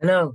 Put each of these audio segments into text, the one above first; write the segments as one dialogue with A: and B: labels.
A: Hello.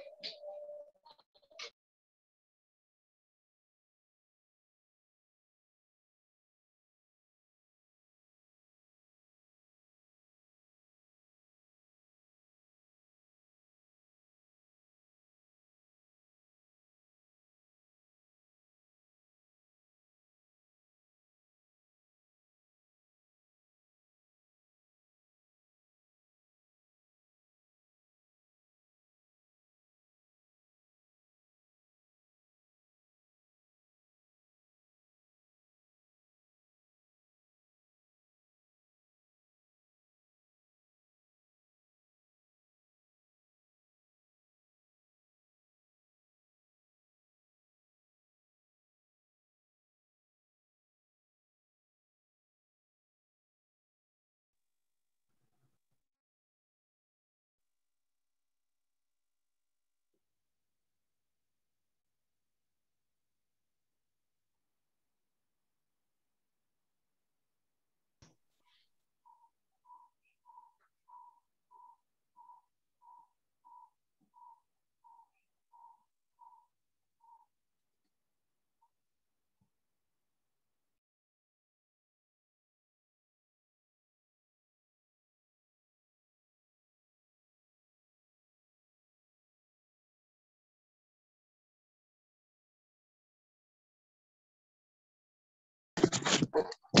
A: respeto.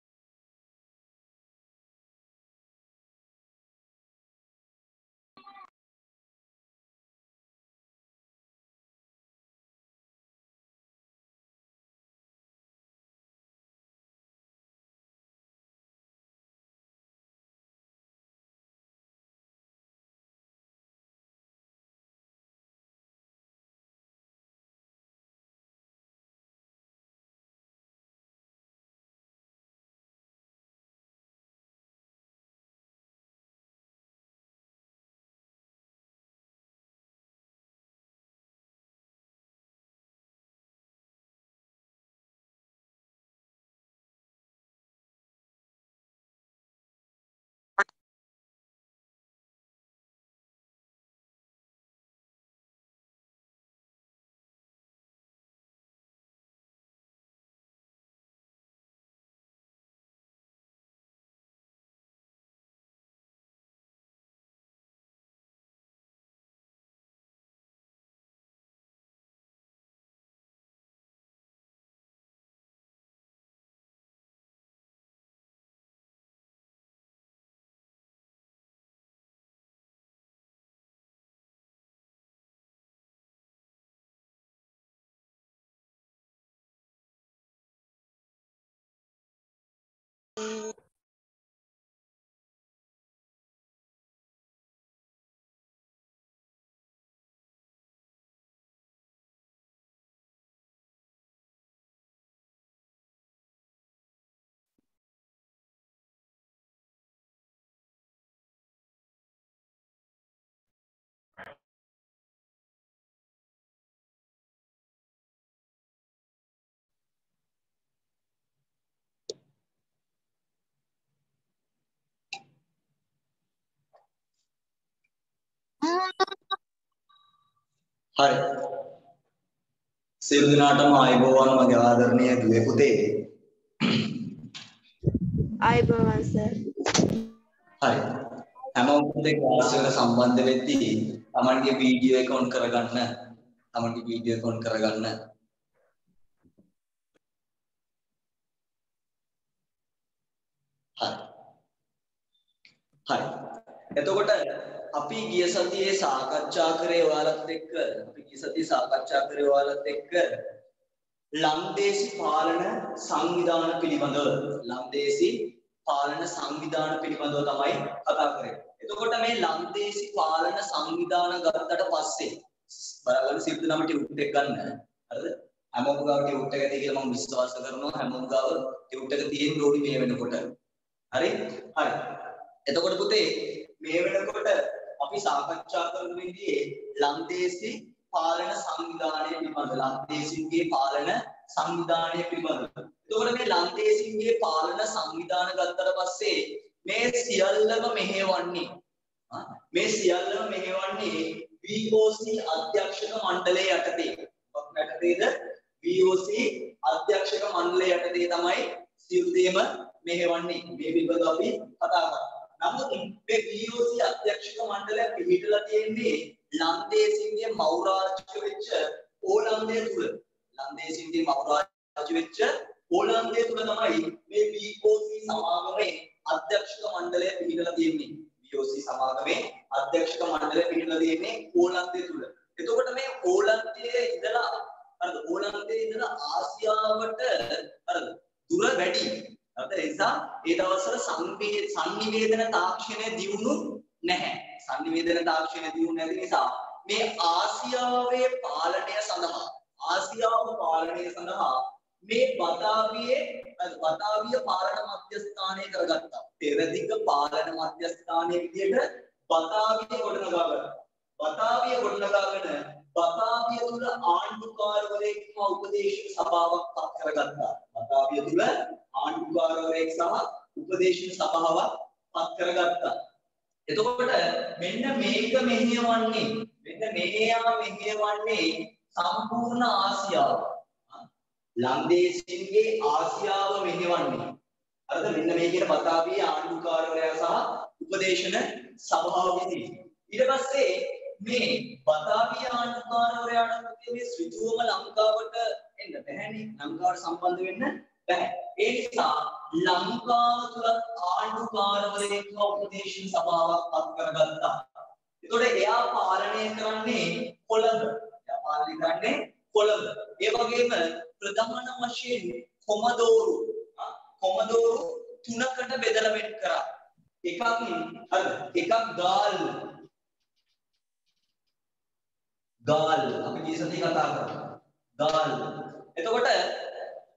B: හරි. සියලු දෙනාටම ආයුබෝවන් මගේ ආදරණීය දුවේ පුතේ.
C: ආයුබෝවන් සර්.
B: හරි. හැමෝම පුතේ ක්ලාස් එකට සම්බන්ධ වෙද්දී Tamanගේ වීඩියෝ එක ඔන් කරගන්න. Tamanගේ වීඩියෝ එක ඔන් කරගන්න. හරි. හරි. එතකොට අපි ගිය සතියේ සාකච්ඡා කරේ ඔයාලත් එක්ක අපි ගිය සතියේ සාකච්ඡා කරේ ඔයාලත් එක්ක ලන්දේසි පාලන සංවිධාන පිළිබඳව ලන්දේසි පාලන සංවිධාන පිළිබඳව තමයි කතා කරේ. එතකොට මේ ලන්දේසි පාලන සංවිධාන ගත්තට පස්සේ බලන්න සිද්ධ නම් ටියුට් එක ගන්න. හරිද? හැමෝම ගාව ටියුට් එක තියෙයි කියලා මම විශ්වාස කරනවා. හැමෝම ගාව ටියුට් එක තියෙන්න ඕනි මේ වෙනකොට. හරි? හරි. එතකොට පුතේ මේ වෙනකොට අපි සාකච්ඡා කරන විදිහේ ලන්දේසි පාලන සංවිධානය පිළිබඳ ලන්දේසින්ගේ පාලන සංවිධානය පිළිබඳ. එතකොට මේ ලන්දේසින්ගේ පාලන සංවිධාන ගත්තට පස්සේ මේ සියල්ලම මෙහෙවන්නේ මේ සියල්ලම මෙහෙවන්නේ VOC අධ්‍යක්ෂක මණ්ඩලය යටතේ. මොකක් යටතේද? VOC අධ්‍යක්ෂක මණ්ඩලය යටතේ තමයි සියලු දේම මෙහෙවන්නේ. මේ පිළිබඳව අපි කතා කරමු. නමුත් මේ VOC අධ්‍යක්ෂක මණ්ඩලය පිළිහිටලා තියෙන්නේ ලන්දේසින්ගේ මෞරාජ්‍ය වෙච්ච ඕලන්දය තුල. ලන්දේසින්ගේ මෞරාජ්‍ය වෙච්ච ඕලන්දය තුල තමයි මේ VOC සමාගමේ අධ්‍යක්ෂක මණ්ඩලය පිළිහිටලා තියෙන්නේ. VOC සමාගමේ අධ්‍යක්ෂක මණ්ඩලය පිළිහිටලා තියෙන්නේ ඕලන්දය තුල. එතකොට මේ ඕලන්දයේ ඉඳලා හරිද ඕලන්දයේ ඉඳලා ආසියාවට හරිද දුර වැඩි හරිද ඒ නිසා ඒ දවස්වල සංනිවේදන තාක්ෂණය දියුණු නැහැ. සංනිවේදන තාක්ෂණය දියුණු නැති නිසා මේ ආසියාවේ පාලනය සඳහා ආසියාව පාලනය සඳහා මේ බතාවියේ බතාවිය පාලන මධ්‍යස්ථානය කරගත්තා. පෙරදිග පාලන මධ්‍යස්ථානයේ විදිහට බතාවිය ගොඩනගා ගත්තා. බතාවිය ගොඩනගාගෙන බතාවිය තුල ආණ්ඩුකාරවරයෙක් හා උපදේශක සභාවක් පත් කරගත්තා. බතාවිය තුල ආණ්ඩුකාරවරයෙක් සහ උපදේශක සභාවක් පත් කරගත්තා. එතකොට මෙන්න මේක මෙහෙයවන්නේ මෙන්න මේයා මෙහෙයවන්නේ සම්පූර්ණ ආසියාව. ලන්දේසින්ගේ ආසියාව මෙහෙවන්නේ. හරිද? මෙන්න මේ කියන බතාවියේ ආණ්ඩුකාරවරයා සහ උපදේශන සභාව විසින්. ඊට පස්සේ මේ බතාවිය ආණ්ඩුකාරවරයාට මේ ඍජුවම ලංකාවට එන්න බැහැනේ. ලංකාවට සම්බන්ධ වෙන්න බැහැ. ඒ නිසා ලංකාව තුල ආණ්ඩුකාරවරයෙක් උපදේශන සභාවක් පත් කරගත්තා. එතකොට එයා පාලනය කරන්නේ කොළඹ. එයා පාලනය කරන්නේ කොළඹ. ඒ වගේම ප්‍රධාන වශයෙන් කොමදෝරු කොමදෝරු තුනකට බෙදලා වෙන් කරා. එකක් හරිද? එකක් ගාල්. ගාල් අපි ජීසන්දී කතා කරා. ගාල්. එතකොට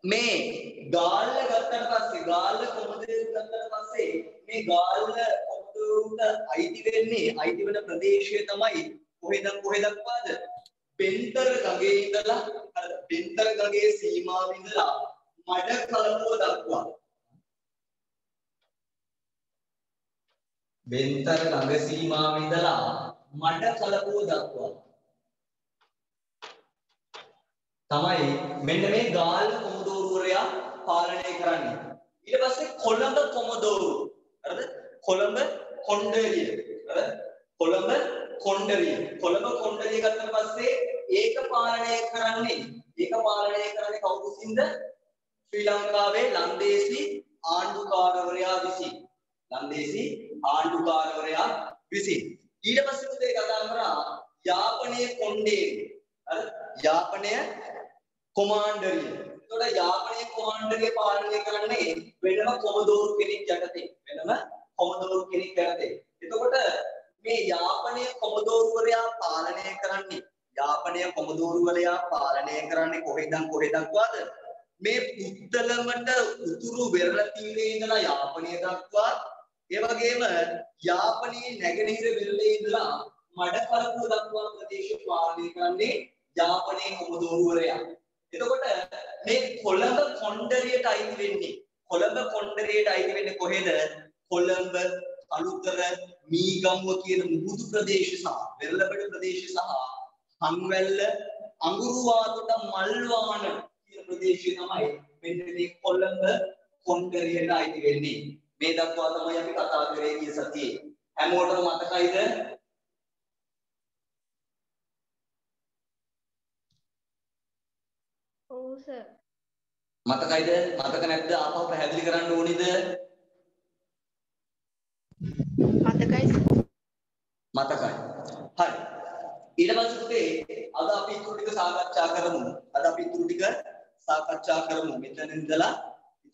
B: මේ ගාල්ල ගත්තට පස්සේ ගාල්ල කොමදේරු ගත්තට පස්සේ? මේ ගාල්ල කොමදේරුන්ට අයිති වෙන්නේ? අයිති වෙන ප්‍රදේශය තමයි කොහෙද කොහෙදක්වාද බෙන්තර ගඟේ ඉඳලා අර බෙන්තර ගඟේ සීමාව ඉඳලා මඩ කලපුව දක්වා. බෙන්තර ගඟ සීමාව ඉඳලා මඩ කලපුව දක්වා. තමයි මෙන්න මේ ගාල්ල කොමදෝරුවරයා පාලනය කරන්නේ. ඊට පස්සේ කොළඹ කොමදෝරු. හරිද? කොළඹ කොණ්ඩරිය. හරිද? කොළඹ කොණ්ඩරිය. කොළඹ කොණ්ඩරිය ගත්තට පස්සේ ඒක පාලනය කරන්නේ ඒක පාලනය කරන්නේ කවුරු විසින්ද? ශ්‍රී ලංකාවේ ලන්දේසි ආණ්ඩුකාරවරයා විසින්. ලන්දේසි ආණ්ඩුකාරවරයා විසින්. ඊට පස්සේ පුතේ කතා කරා යාපනයේ කොණ්ඩේ. හරි? යාපනය කොමාන්ඩරිය. එතකොට යාපනයේ කොමාන්ඩරිය පාලනය කරන්නේ වෙනම කොමදෝරු කෙනෙක් යටතේ. වෙනම කොමදෝරු කෙනෙක් යටතේ. එතකොට මේ යාපනයේ කොමදෝරුවරයා පාලනය කරන්නේ යාපනයේ කොමදෝරුවරයා පාලනය කරන්නේ කොහෙන්ද කොහෙදක්වාද? මේ පුත්තලමට උතුරු වෙරළ තීරයේ ඉඳලා යාපනය දක්වා ඒ වගේම යාපනයේ නැගෙනහිර වෙරළේ ඉඳලා මඩකලපුව දක්වා ප්‍රදේශ පාලනය කරන්නේ යාපනයේ කොමදෝරුවරයා. එතකොට මේ කොළඹ කොණ්ඩරියට අයිති වෙන්නේ කොළඹ කොණ්ඩරියට අයිති වෙන්නේ කොහෙද? කොළඹ, අලුතර, මීගම්ව කියන මුහුදු ප්‍රදේශ සහ වෙරළබඩ ප්‍රදේශ සහ හංවැල්ල, අඟුරුවාතොට මල්වාන කියන ප්‍රදේශය තමයි මෙන්න මේ කොළඹ කොණ්ඩරියට අයිති වෙන්නේ. මේ දක්වා තමයි අපි කතා කරේ ගිය සතියේ. හැමෝටම මතකයිද?
C: ඔව් සර්.
B: මතකයිද? මතක නැද්ද? ආපහු පැහැදිලි කරන්න ඕනිද?
C: මතකයි සර්.
B: මතකයි. හරි. ඊට පස්සේ පුතේ අද අපි ඉතුරු ටික සාකච්ඡා කරමු. අද අපි ඉතුරු ටික සාකච්ඡා කරමු. මෙතන ඉඳලා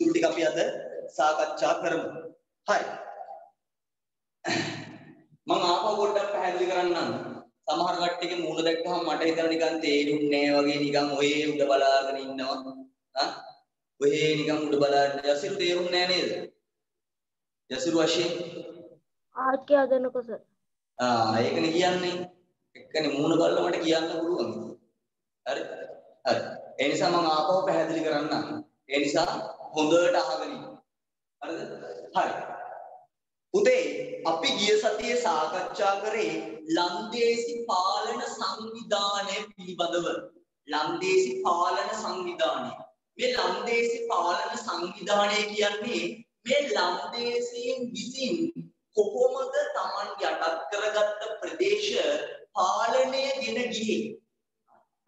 B: ඉතුරු ටික අපි අද සාකච්ඡා කරමු. හරි. මම ආපහු පොඩ්ඩක් පැහැදිලි කරන්නම්. සමහර කට්ටියගේ මූණ දැක්කහම මට හිතන නිකන් තේරුන්නේ වගේ නිකන් ඔයේ උඩ බලාගෙන ඉන්නවා. හා? ඔයේ නිකන් උඩ බලාගෙන යසිරු තේරුන්නේ නැහැ නේද? යසිරු වශයෙන්
C: දෙන්නකෝ සර්.
B: ආ ඒකනේ කියන්නේ. එක්කනේ මූණ බලලා මට කියන්න පුළුවන්. හරි? හරි. ඒ නිසා මම ආපහු පැහැදිලි කරන්නම්. ඒ නිසා හොඳට අහගෙන ඉන්න. හරිද? හරි. පුතේ අපි ගිය සතියේ සාකච්ඡා කරේ ලන්දේසි පාලන සංවිධානය පිළිබඳව. ලන්දේසි පාලන සංවිධානය. මේ ලන්දේසි පාලන සංවිධානය කියන්නේ මේ ලන්දේසීන් විසින් කොහොමද Taman යටත් කරගත්ත ප්‍රදේශ පාලනය ගෙන ගියේ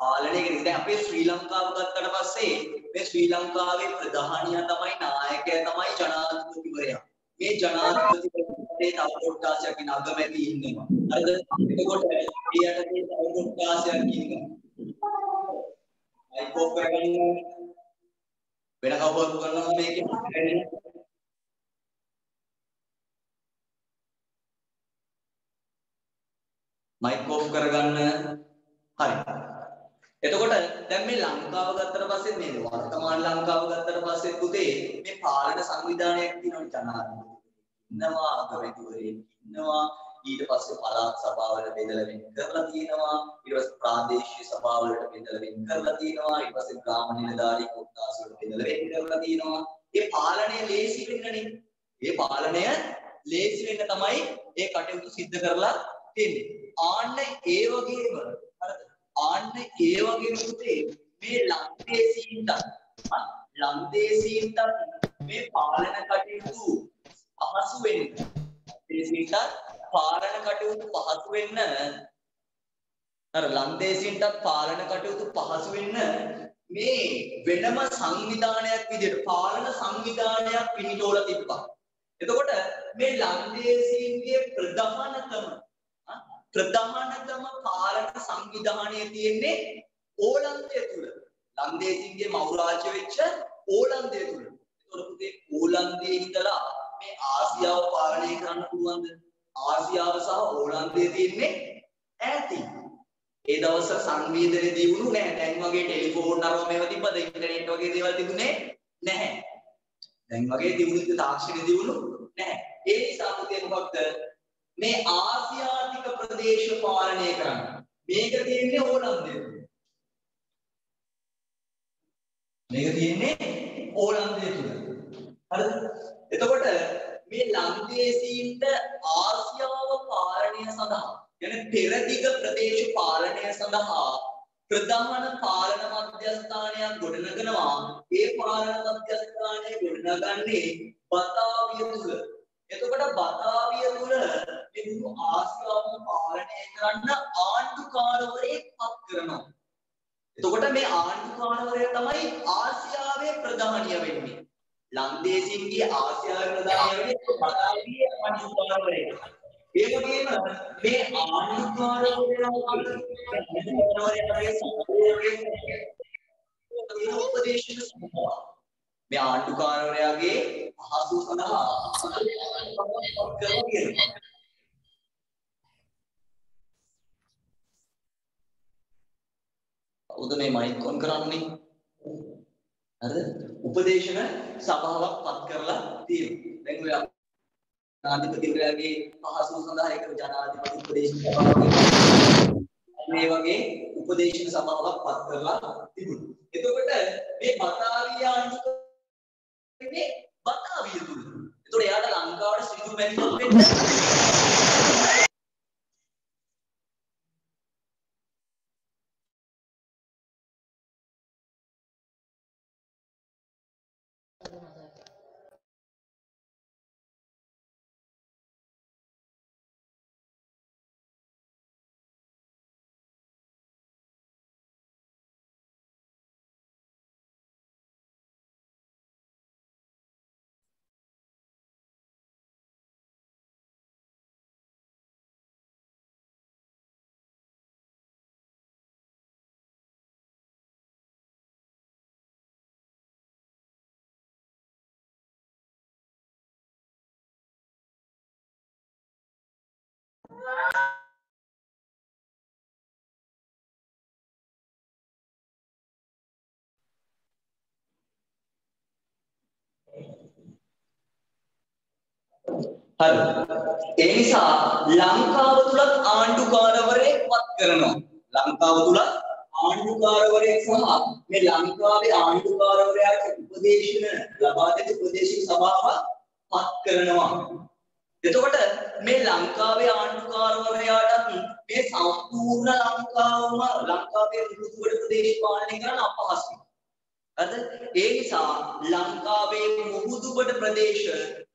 B: පාලනය ගෙන දැන් අපේ ශ්‍රී ලංකාව ගත්තට පස්සේ මේ ශ්‍රී ලංකාවේ ප්‍රධානියා තමයි නායකයා තමයි ජනාධිපතිවරයා මේ ජනාධිපතිවරයාගේ තව කොට්ටාසයක් ඉන්න අගමැති ඉන්නවා. හරිද එතකොට ඒ යටතේ තව කොට්ටාසයක් ඉන්නවා. අයිකෝ කරගන්න වෙන කවුරුත් කරනවා මේකේ. මයික් ඔෆ් කරගන්න හරි. එතකොට දැන් මේ ලංකාව ගත්තට පස්සේ මේ වර්තමාන ලංකාව ගත්තට පස්සේ පුතේ මේ පාලන සංවිධානයක් තියෙනවා ජනාධිපති. ඉන්නවා අගමැතිවරයෙක් ඉන්නවා. ඊට පස්සේ පළාත් සභාවල බෙදලා වෙන් කරලා තියෙනවා. ඊට පස්සේ ප්‍රාදේශීය සභාවලට බෙදලා වෙන් කරලා තියෙනවා. ඊට පස්සේ ග්‍රාම නිලධාරී කොට්ටාස වලට බෙදලා වෙන් කරලා තියෙනවා. ඒ පාලනය ලේසි වෙන්නනේ ඒ පාලනය ලේසි වෙන්න තමයි ඒ කටයුතු සිද්ධ කරලා තියෙන්නේ. ආන්න ඒ වගේම හරිද? ආන්න ඒ වගේම පුතේ මේ ලන්දේසීන්ට ලන්දේසීන්ට මේ පාලන කටයුතු පහසු වෙන්න. ලන්දේසීන්ට පාලන කටයුතු පහසු වෙන්න. අර ලන්දේසීන්ට පාලන කටයුතු පහසු වෙන්න. මේ වෙනම සංවිධානයක් විදිහට පාලන සංවිධානයක් පිහිටවලා තිබ්බා. එතකොට මේ ලන්දේසීන්ගේ ප්‍රධානතම ප්‍රධානතම පාලන සංවිධානය තියෙන්නේ ඕලන්තය තුල. ලන්දේසීන්ගේ මෞරාජ්‍ය වෙච්ච ඕලන්තය තුල. එතකොට පුතේ ඕලන්තයේ ඉඳලා මේ ආසියාව පාලනය කරන්න පුළුවන්ද? ආසියාව සහ ඕලන්තය තියෙන්නේ ඈතින්. ඒ දවස්වල සංවේදනය දියුණු නැහැ. දැන් වගේ ටෙලිෆෝන් අරව මේව තිබ්බද? ඉන්ටර්නෙට් වගේ දේවල් තිබුණේ නැහැ. දැන් වගේ දියුණු තාක්ෂණ දියුණු නැහැ. ඒ නිසා පුතේ මොකක්ද? මේ ආසියාතික ප්‍රදේශ පාලනය කරන්න. මේක තියෙන්නේ ඕලන්දේ. මේක තියෙන්නේ ඕලන්දේ තුල. හරිද? එතකොට මේ ලන්දේසීන්ට ආසියාව පාලනය සඳහා යන පෙරදිග ප්‍රදේශ පාලනය සඳහා ප්‍රධාන පාලන මධ්‍යස්ථානයක් ගොඩනගනවා. ඒ පාලන මධ්‍යස්ථානය ගොඩනගන්නේ බතාවිය තුල. එතකොට බතාවිය තුල මේ මුළු ආසියාවම පාලනය කරන්න ආණ්ඩුකාරවරයෙක් පත් කරනවා. එතකොට මේ ආණ්ඩුකාරවරයා තමයි ආසියාවේ ප්‍රධානිය වෙන්නේ. ලන්දේසින්ගේ ආසියාවේ ප්‍රධානිය වෙන්නේ බතාවිය ආණ්ඩුකාරවරයා. ඒ වගේම මේ ආණ්ඩුකාරවරයාගේ උපදේශක සභාව මේ ආණ්ඩුකාරවරයාගේ පහසු සඳහා කරලා තියෙනවා. කවුද මේ මයික් ඔන් කරන්නේ? හරිද? උපදේශන සභාවක් පත් කරලා තියෙනවා. දැන් ඔය ජනාධිපතිවරයාගේ පහසුව සඳහා ඒක ජනාධිපති උපදේශන සභාවක් මේ වගේ උපදේශන සභාවක් පත් කරලා තිබුණා. එතකොට මේ බතාවිය ආණ්ඩුවේ බතාවිය තුල. එතකොට එයාට ලංකාවට සිදු මැදිහත් වෙන්න හරි. ඒ නිසා ලංකාව තුලත් ආණ්ඩුකාරවරයෙක් පත් කරනවා. ලංකාව තුලත් ආණ්ඩුකාරවරයෙක් සහ මේ ලංකාවේ ආණ්ඩුකාරවරයාට උපදේශන ලබා දෙන උපදේශක සභාවක් පත් කරනවා. එතකොට මේ ලංකාවේ ආණ්ඩුකාරවරයාට මේ සම්පූර්ණ ලංකාවම ලංකාවේ මුහුදුබඩ ප්‍රදේශ පාලනය කරන්න අපහසුයි. හරිද? ඒ නිසා ලංකාවේ මුහුදුබඩ ප්‍රදේශ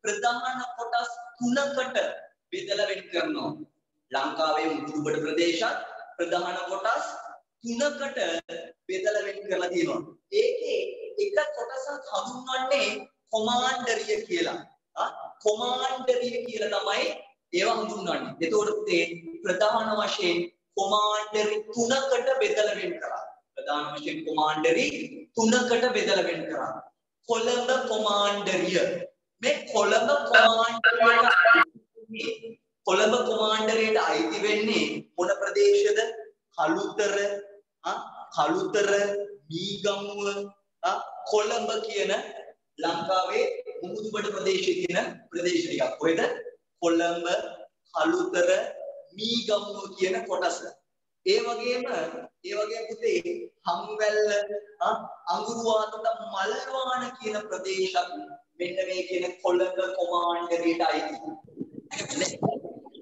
B: ප්‍රධාන කොටස් තුනකට බෙදලා වෙන් කරනවා. ලංකාවේ මුහුදුබඩ ප්‍රදේශත් ප්‍රධාන කොටස් තුනකට බෙදලා වෙන් කරලා තියෙනවා. ඒකේ එක කොටසක් හඳුන්වන්නේ කොමාන්ඩරිය කියලා. ආ කොමාන්ඩරිය කියලා තමයි ඒවා හඳුන්වන්නේ. එතකොට ඒ ප්‍රධාන වශයෙන් කොමාන්ඩරි තුනකට බෙදලා වෙන් කරා. ප්‍රධාන වශයෙන් කොමාන්ඩරි තුනකට බෙදලා වෙන් කරා. කොළඹ කොමාන්ඩරිය මේ කොළඹ කොමාන්ඩරියට කොළඹ කොමාන්ඩරයට අයිති වෙන්නේ මොන ප්‍රදේශද? කළුතර, කළුතර, මීගමුව, කොළඹ කියන ලංකාවේ මුහුදුබඩ ප්‍රදේශයේ තියෙන ප්‍රදේශ ටිකක්. කොහෙද? කොළඹ, කළුතර මීගම්මුව කියන කොටස. ඒ වගේම ඒ වගේම පුතේ හම්වැල්ල අඟුරුවාතට මල්වාන කියන ප්‍රදේශත් මෙන්න මේ කියන කොළඹ කොමාන්ඩරියට අයිති.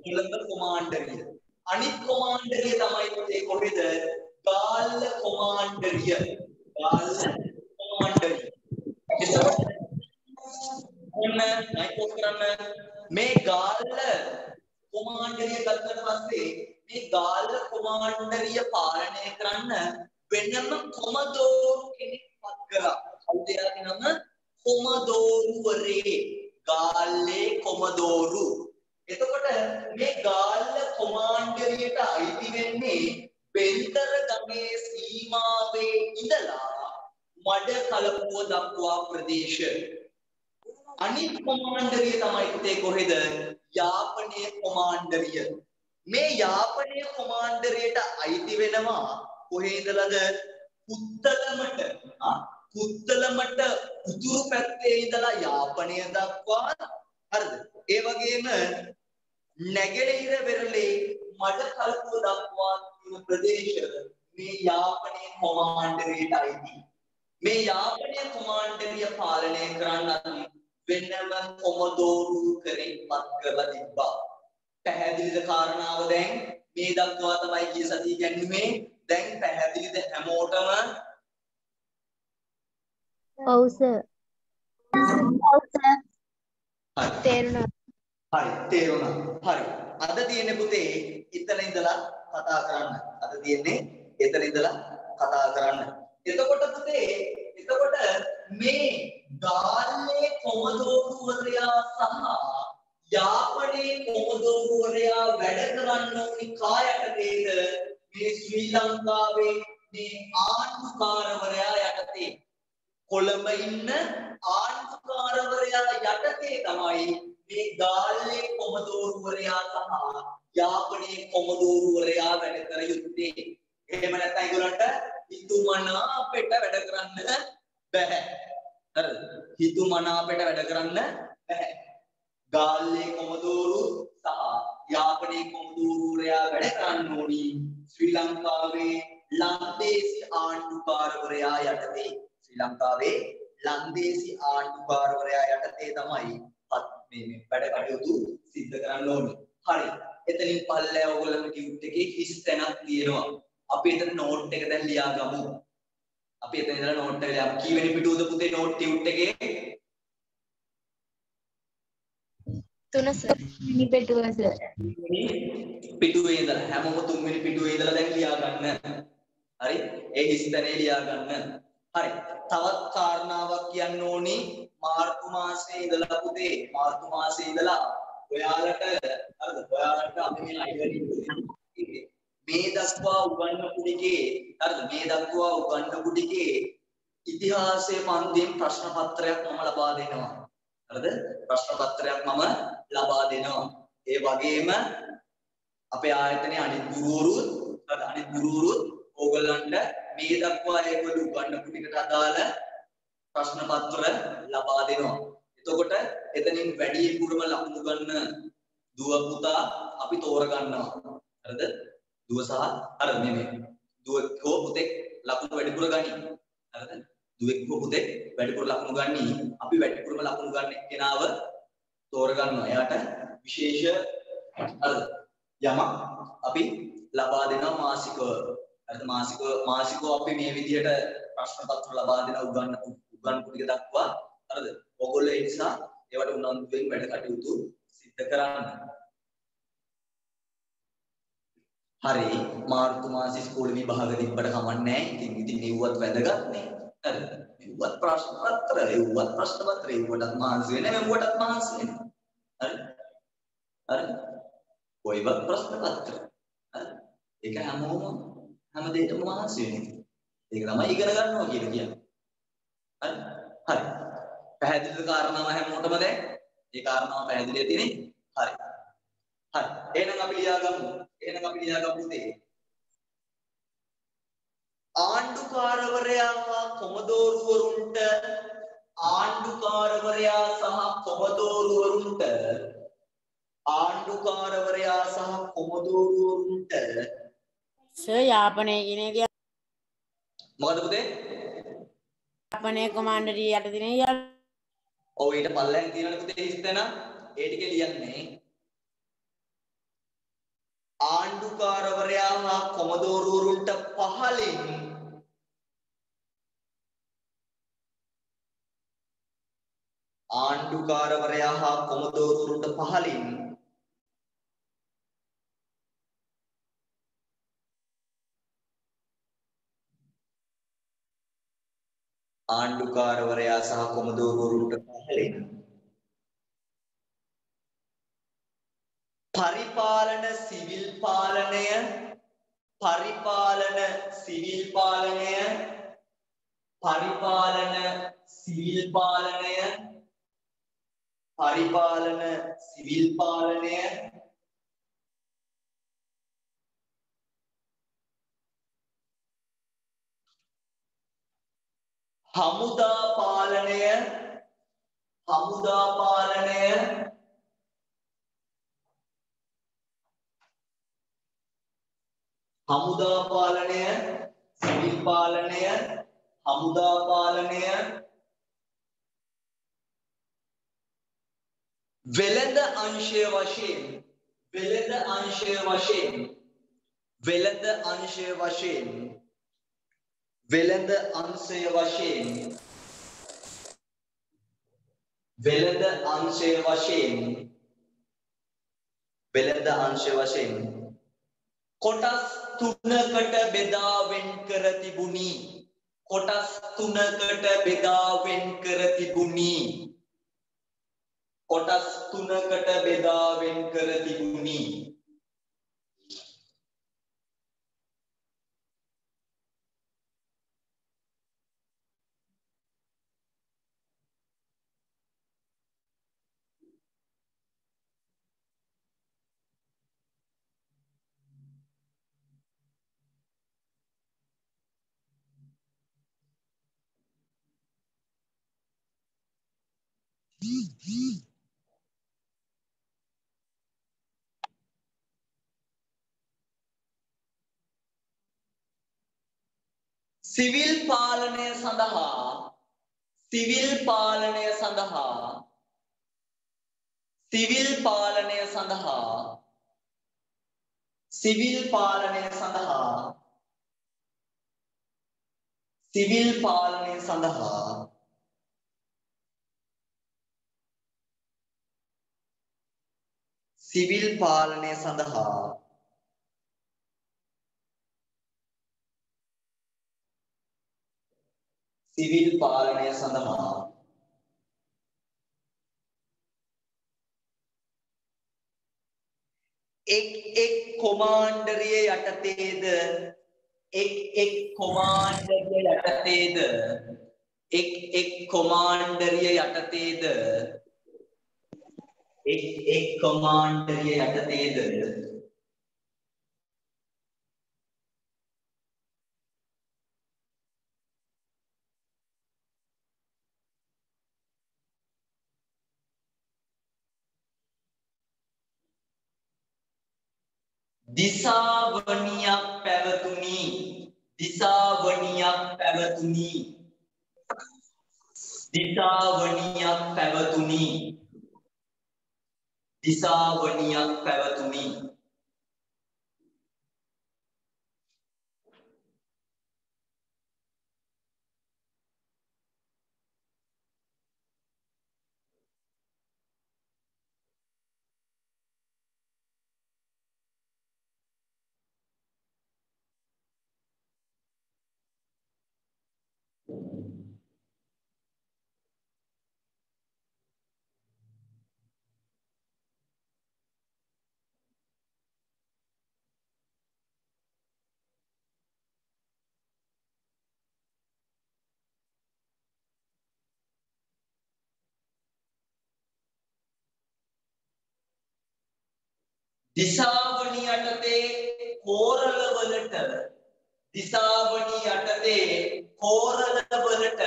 B: කොළඹ කොමාන්ඩරිය. අනිත් කොමාන්ඩරිය තමයි පුතේ කොහෙද? ගාල්ල කොමාන්ඩරිය. ගාල්ල කොමාන්ඩරිය. එතකොට ඔන්න මයිකෝස් කරන්න මේ ගාල්ල කොමාන්ඩරිය ගත්තට පස්සේ මේ ගාල්ල කොමාන්ඩරිය පාලනය කරන්න වෙනම කොමදෝරු කෙනෙක් පත් කරා. කවුද එයාගේ නම? කොමදෝරුවරේ. ගාල්ලේ කොමදෝරු. එතකොට මේ ගාල්ල කොමාන්ඩරියට අයිති වෙන්නේ බෙන්තර ගමේ සීමාවේ ඉඳලා මඩ කලපුව දක්වා ප්‍රදේශ. අනිත් කොමාන්ඩරිය තමයි පුතේ කොහෙද? යාපනයේ කොමාන්ඩරිය. මේ යාපනයේ කොමාන්ඩරියට අයිති වෙනවා කොහේ ඉඳලාද? පුත්තලමට. පුත්තලමට උතුරු පැත්තේ ඉඳලා යාපනය දක්වා හරිද? ඒ වගේම නැගෙනහිර වෙරළේ මඩ කලපුව දක්වා තියෙන ප්‍රදේශ මේ යාපනයේ කොමාන්ඩරියට අයිති. මේ යාපනයේ කොමාන්ඩරිය පාලනය කරන්න වෙනම කොමදෝරු කරේ පත් කරලා තිබ්බා. පැහැදිලිද කාරණාව දැන් මේ දක්වා තමයි ගිය සතිය ගැන්නුමේ දැන් පැහැදිලිද හැමෝටම
C: ඔව් සර් ඔව් සර්
B: හරි
C: තේරුණා.
B: හරි තේරුණා. හරි. අද තියෙන්නේ පුතේ එතන ඉඳලා කතා කරන්න. අද තියෙන්නේ එතන ඉඳලා කතා කරන්න. එතකොට පුතේ එතකොට මේ ගාල්ලේ කොමදෝරුවරයා සහ යාපනයේ කොමදෝරුවරයා වැඩ කරන්න ඕනි කායකටේද මේ ශ්‍රී ලංකාවේ මේ ආණ්ඩුකාරවරයා යටතේ කොළඹ ඉන්න ආණ්ඩුකාරවරයා යටතේ තමයි මේ ගාල්ලේ කොමදෝරුවරයා සහ යාපනයේ කොමදෝරුවරයා වැඩ කර යුත්තේ. එහෙම නැත්නම් ඒගොල්ලන්ට හිතුමනා අපිට වැඩ කරන්න බැහැ. හරිද? හිතුමනා අපිට වැඩ කරන්න බැහැ. ගාල්ලේ කොමදෝරු සහ යාපනයේ කොමදෝරුවරයා වැඩ කරන්න ඕනි ශ්‍රී ලංකාවේ ලන්දේසි ආණ්ඩුකාරවරයා යටතේ. ශ්‍රී ලංකාවේ ලන්දේසි ආණ්ඩුකාරවරයා යටතේ තමයි මේ මේ වැඩ කටයුතු සිද්ධ කරන්න ඕනේ. හරි. එතනින් පල්ලෑ ඔයගොල්ලන්ගේ ටියුට් එකේ හිස් තැනක් තියෙනවා. අපි එතන නෝට් එක දැන් ලියා ගමු. අපි එතන ඉඳලා නෝට් එක ලියමු. කීවෙනි පිටුවද පුතේ නෝට් ටියුට් එකේ?
C: තුන සර් නිපෙටුව සර්
B: පිටුවේ ඉඳලා හැමෝම තුන්වෙනි පිටුවේ ඉඳලා දැන් ලියා ගන්න. හරි? ඒ හිස් තැනේ ලියා ගන්න. හරි. තවත් කාරණාවක් කියන්න ඕනි. මාර්තු මාසේ ඉඳලා පුතේ. මාර්තු මාසේ ඉඳලා ඔයාලට හරිද? ඔයාලට අපි මේ ලයිබ්‍රරි මේ දක්වා උගන්වපු ටිකේ හරිද? මේ දක්වා උගන්වපු ටිකේ ඉතිහාසයේ පන්තියෙන් ප්‍රශ්න පත්‍රයක් මම ලබා දෙනවා. හරිද? ප්‍රශ්න පත්‍රයක් මම ලබා දෙනවා. ඒ වගේම අපේ ආයතනයේ අනිත් ගුරුවරුත් හරිද? අනිත් ගුරුවරුත් ඕගොල්ලන්ට මේ දක්වා ඒගොල්ලෝ උගන්වපු ටිකට අදාළ ප්‍රශ්න පත්‍ර ලබා දෙනවා. එතකොට එතනින් වැඩිපුරම ලකුණු ගන්න දුව පුතා අපි තෝරගන්නවා. හරිද? දුව සහ අර මේ මේ දුව හෝ පුතෙක් ලකුණු වැඩිපුර ගනි. හරිද? දුවෙක් හෝ පුතෙක් වැඩිපුර ලකුණු ගනි. අපි වැඩිපුරම ලකුණු ගන්න එක්කෙනාව තෝරගන්නවා. එයාට විශේෂ හරිද? යමක් අපි ලබා දෙනවා මාසිකව. හරිද? මාසිකව මාසිකව අපි මේ විදිහට ප්‍රශ්න පත්‍ර ලබා දෙන උගන්වපු උගන්වපු ටික දක්වා හරිද? ඔයගොල්ලෝ ඒ නිසා ඒවට උනන්දුවෙන් වැඩ කටයුතු සිද්ධ කරන්න. හරි මාර්තු මාසේ ඉස්කෝලේ විභාග තිබ්බට කමක් නැහැ. ඉතින් ඉතින් නිව්වත් වැදගත් නේ. හරිද? නිව්වත් ප්‍රශ්න පත්‍ර, ඒවත් ප්‍රශ්න පත්‍ර, ඒවටත් මහන්සි වෙන, මෙවටත් මහන්සි වෙන. හරි? හරි? කොයිවත් ප්‍රශ්න පත්‍ර. හරි? ඒක හැමෝම හැම දෙයකම මහන්සි වෙන්නේ. ඒක තමයි ඉගෙන ගන්නවා කියලා කියන්නේ. හරි? හරි. පැහැදිලිද කාරණාව හැමෝටම දැන්? ඒ කාරණාව පැහැදිලිද තියෙන්නේ? හරි. හරි. එහෙනම් අපි ලියාගමු. එහෙනම් අපි ලියාගමු තේ. ආණ්ඩුකාරවරයා හා කොමදෝරුවරුන්ට ආණ්ඩුකාරවරයා සහ කොමදෝරුවරුන්ට ආණ්ඩුකාරවරයා සහ කොමදෝරුවරුන්ට
D: සර් යාපනය කියන එක
B: මොකද පුතේ?
D: යාපනය කොමාන්ඩර් යටතේ යා
B: ඔව් ඊට පල්ලෙන් තියෙනවනේ පුතේ හිස්තැන. ඒ ටික ලියන්නේ. ආණ්ඩුකාරවරයා හා කොමදෝරුවරුන්ට පහලින් ආණ්ඩුකාරවරයා හා කොමදෝරුවරුන්ට පහලින් ආණ්ඩුකාරවරයා සහ කොමදෝරුවරුන්ට පහලින් පරිපාලන සිවිල් පාලනය පරිපාලන සිවිල් පාලනය පරිපාලන සිවිල් පාලනය පරිපාලන සිවිල් පාලනය හමුදා පාලනය හමුදා පාලනය හමුදා පාලනය සිවිල් පාලනය හමුදා පාලනය වෙළඳ අංශය වශයෙන් වෙළඳ අංශය වශයෙන් වෙළඳ අංශය වශයෙන් වෙළඳ අංශය වශයෙන් වෙළඳ අංශය වශයෙන් වෙළඳ අංශය වශයෙන් කොටස් තුනකට බෙදා වෙන් කර තිබුණි. කොටස් තුනකට බෙදා වෙන් කර තිබුණි. කොටස් තුනකට බෙදා වෙන් කර තිබුණි. සිවිල් පාලනය සඳහා සිවිල් පාලනය සඳහා සිවිල් පාලනය සඳහා සිවිල් පාලනය සඳහා සිවිල් පාලනය සඳහා සිවිල් පාලනය සඳහා සිවිල් පාලනය සඳහා එක් එක් කොමාන්ඩරිය යටතේද? එක් එක් කොමාන්ඩරිය යටතේද? එක් එක් කොමාන්ඩරිය යටතේද? එක් එක් කොමාන්ඩරිය යටතේද දිසාවනියක් පැවතුනි. දිසාවනියක් පැවතුනි. දිසාවනියක් පැවතුනි. දිසාවනියක් පැවතුනි. දිසාවනි යටතේ කෝරල වලට දිසාවනි යටතේ කෝරල වලට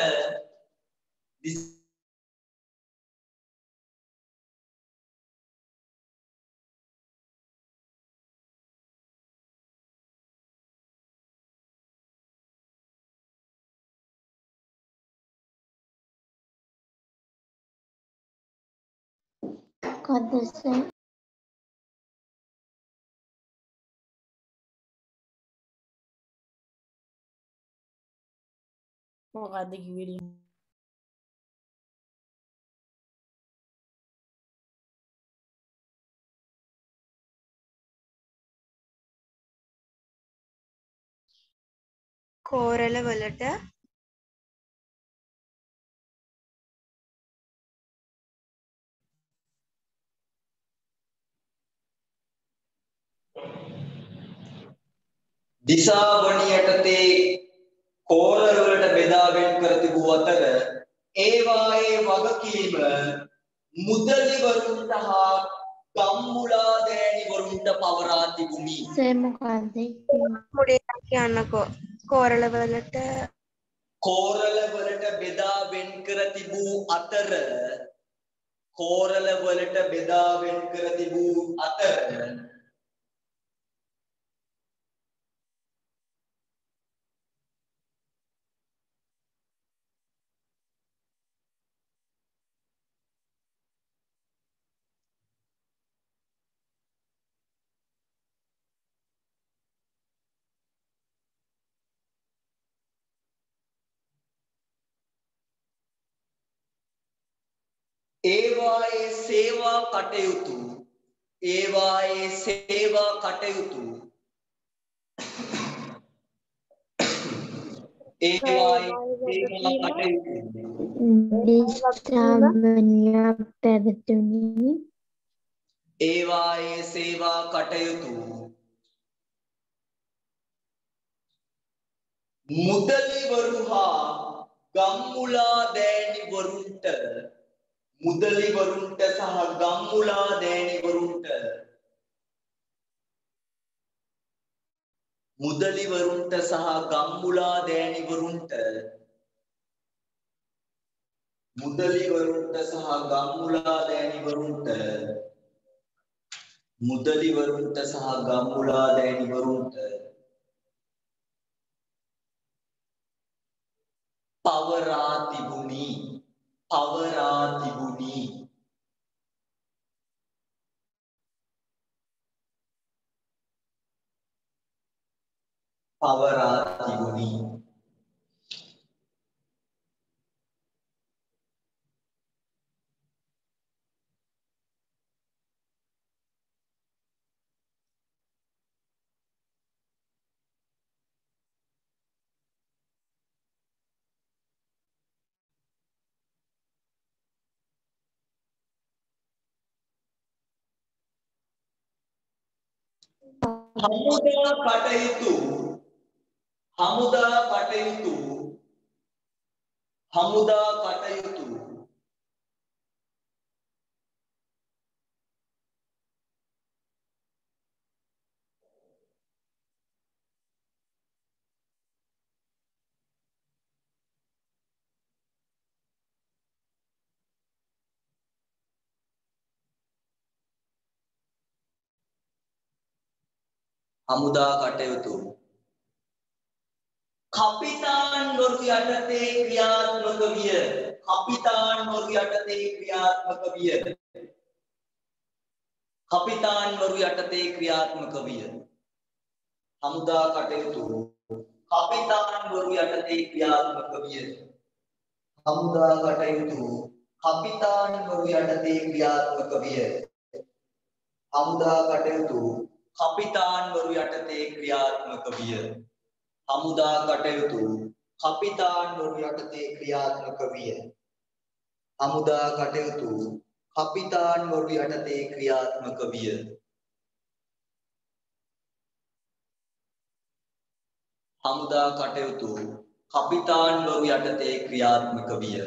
C: God, this
D: මොකද්ද කිව්වේ
A: කෝරළ වලට
B: දිසාවණි යටතේ කෝරළ වලට බෙදා වෙන් කර තිබූ අතර ඒවායේ වගකීම මුදලිවරුන්ට හා ගම්මුලා දෑනිවරුන්ට පවරා තිබුණි.
C: සර් මොකද්ද?
A: මුඩේ කියන්නකෝ කෝරළ වලට
B: කෝරළ වලට බෙදා වෙන් කර තිබූ අතර කෝරළ වලට බෙදා වෙන් කර තිබූ අතර ඒවායේ සේවා කටයුතු. ඒවායේ සේවා කටයුතු. ඒවායේ සේවා කටයුතු.
C: දිස්ත්‍රාවණියක් පැවතුණි.
B: ඒවායේ සේවා කටයුතු. මුදලිවරු හා ගම්මුලා දෑනිවරුන්ට මුදලිවරුන්ට සහ ගම්මුලා දෑනිවරුන්ට මුදලිවරුන්ට සහ ගම්මුලා දෑනිවරුන්ට මුදලිවරුන්ට සහ ගම්මුලා දෑනිවරුන්ට මුදලිවරුන්ට සහ ගම්මුලා දෑනිවරුන්ට පවරා තිබුණි. පවරා තිබුණි පවරා තිබුණි හමුදා කටයුතු හමුදා කටයුතු හමුදා කටයුතු හමුදා කටයුතු කපිතාන්වරු යටතේ ක්‍රියාත්මක විය. කපිතාන්වරු යටතේ ක්‍රියාත්මක විය. කපිතාන්වරු යටතේ ක්‍රියාත්මක විය. හමුදා කටයුතු. කපිතාන්වරු යටතේ ක්‍රියාත්මක විය. හමුදා කටයුතු. කපිතාන්වරු යටතේ ක්‍රියාත්මක විය. හමුදා කටයුතු. කපිතාන්වරු යටතේ ක්‍රියාත්මක විය. හමුදා කටයුතු කපිතාන්වරු යටතේ ක්‍රියාත්මක විය. හමුදා කටයුතු කපිතාන්වරු යටතේ ක්‍රියාත්මක විය. හමුදා කටයුතු කපිතාන්වරු යටතේ ක්‍රියාත්මක විය.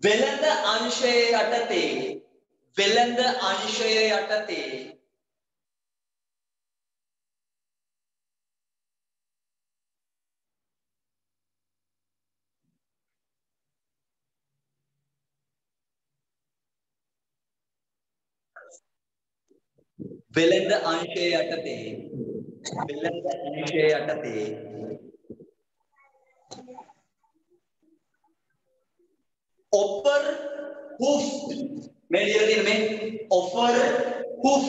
B: වෙළඳ අංශය යටතේ වෙළඳ අංශය යටතේ. වෙළඳ අංශය යටතේ වෙළඳ අංශය යටතේ. Offer hoof මේ ලියලා තියෙන මේ offer hoof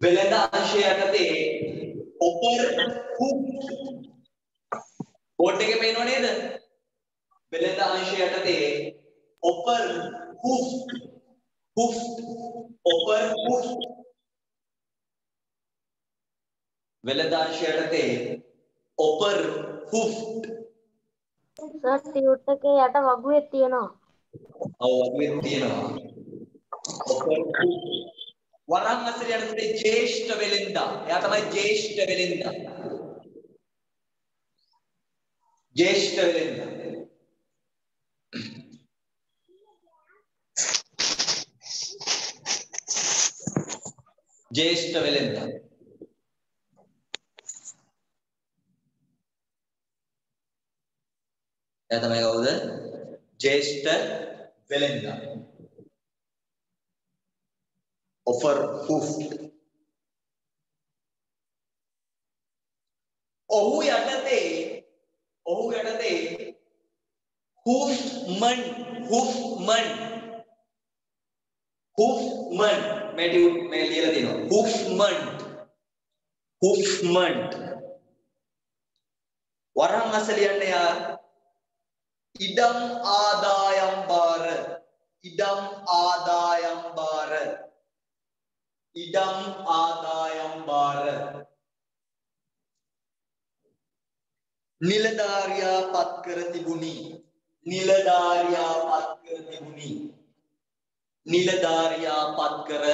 B: වෙළඳ අංශය යටතේ offer hoof බෝඩ් එකේ පේනව නේද වෙළඳ අංශය යටතේ offer hoof hoof offer hoof වෙළඳ අංශය යටතේ offer hoof
E: සර් ටියුට් එකේ යට වගුවේ තියෙනවා.
B: ඔව් වගේ තියෙනවා. වරන් අතර යනකොට ජේෂ්ඨ වෙලෙන්දා. එයා තමයි ජේෂ්ඨ වෙලෙන්දා. ජේෂ්ඨ වෙලෙන්දා. ජේෂ්ඨ වෙලෙන්දා. එයා තමයි කවුද? ජේෂ්ඨ වෙලෙන්දා. offer hoof ඔහු යටතේ ඔහු යටතේ හූෆ්මන් හූෆ්මන්. හූෆ්මන්. මේ ටියුට් මේ ලියලා තියෙනවා. හූෆ්මන්. හූෆ්මන්. වරහන් අසලියන්න යා ඉඩම් ආදායම් බාර. ඉඩම් ආදායම් බාර. ඉඩම් ආදායම් බාර. නිලධාරියා පත් කර තිබුණි. නිලධාරියා පත් කර තිබුණි. නිලධාරියා පත් කර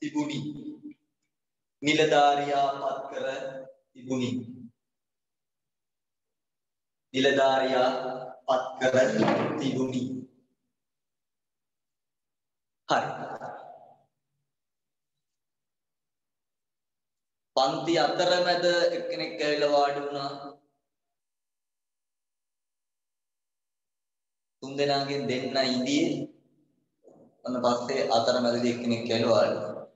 B: තිබුණි. නිලධාරියා පත් කර තිබුණි. නිලධාරියා පත් කර තිබුණි හරි පන්ති අතරමැද එක්කෙනෙක් ඇවිල්ලා වාඩි වුණා. තුන් දෙනාගෙන් දෙන්න ඉදියේ. අන්න පස්සේ අතරමැදදී එක්කෙනෙක් ඇවිල්ලා වාඩි වුණා.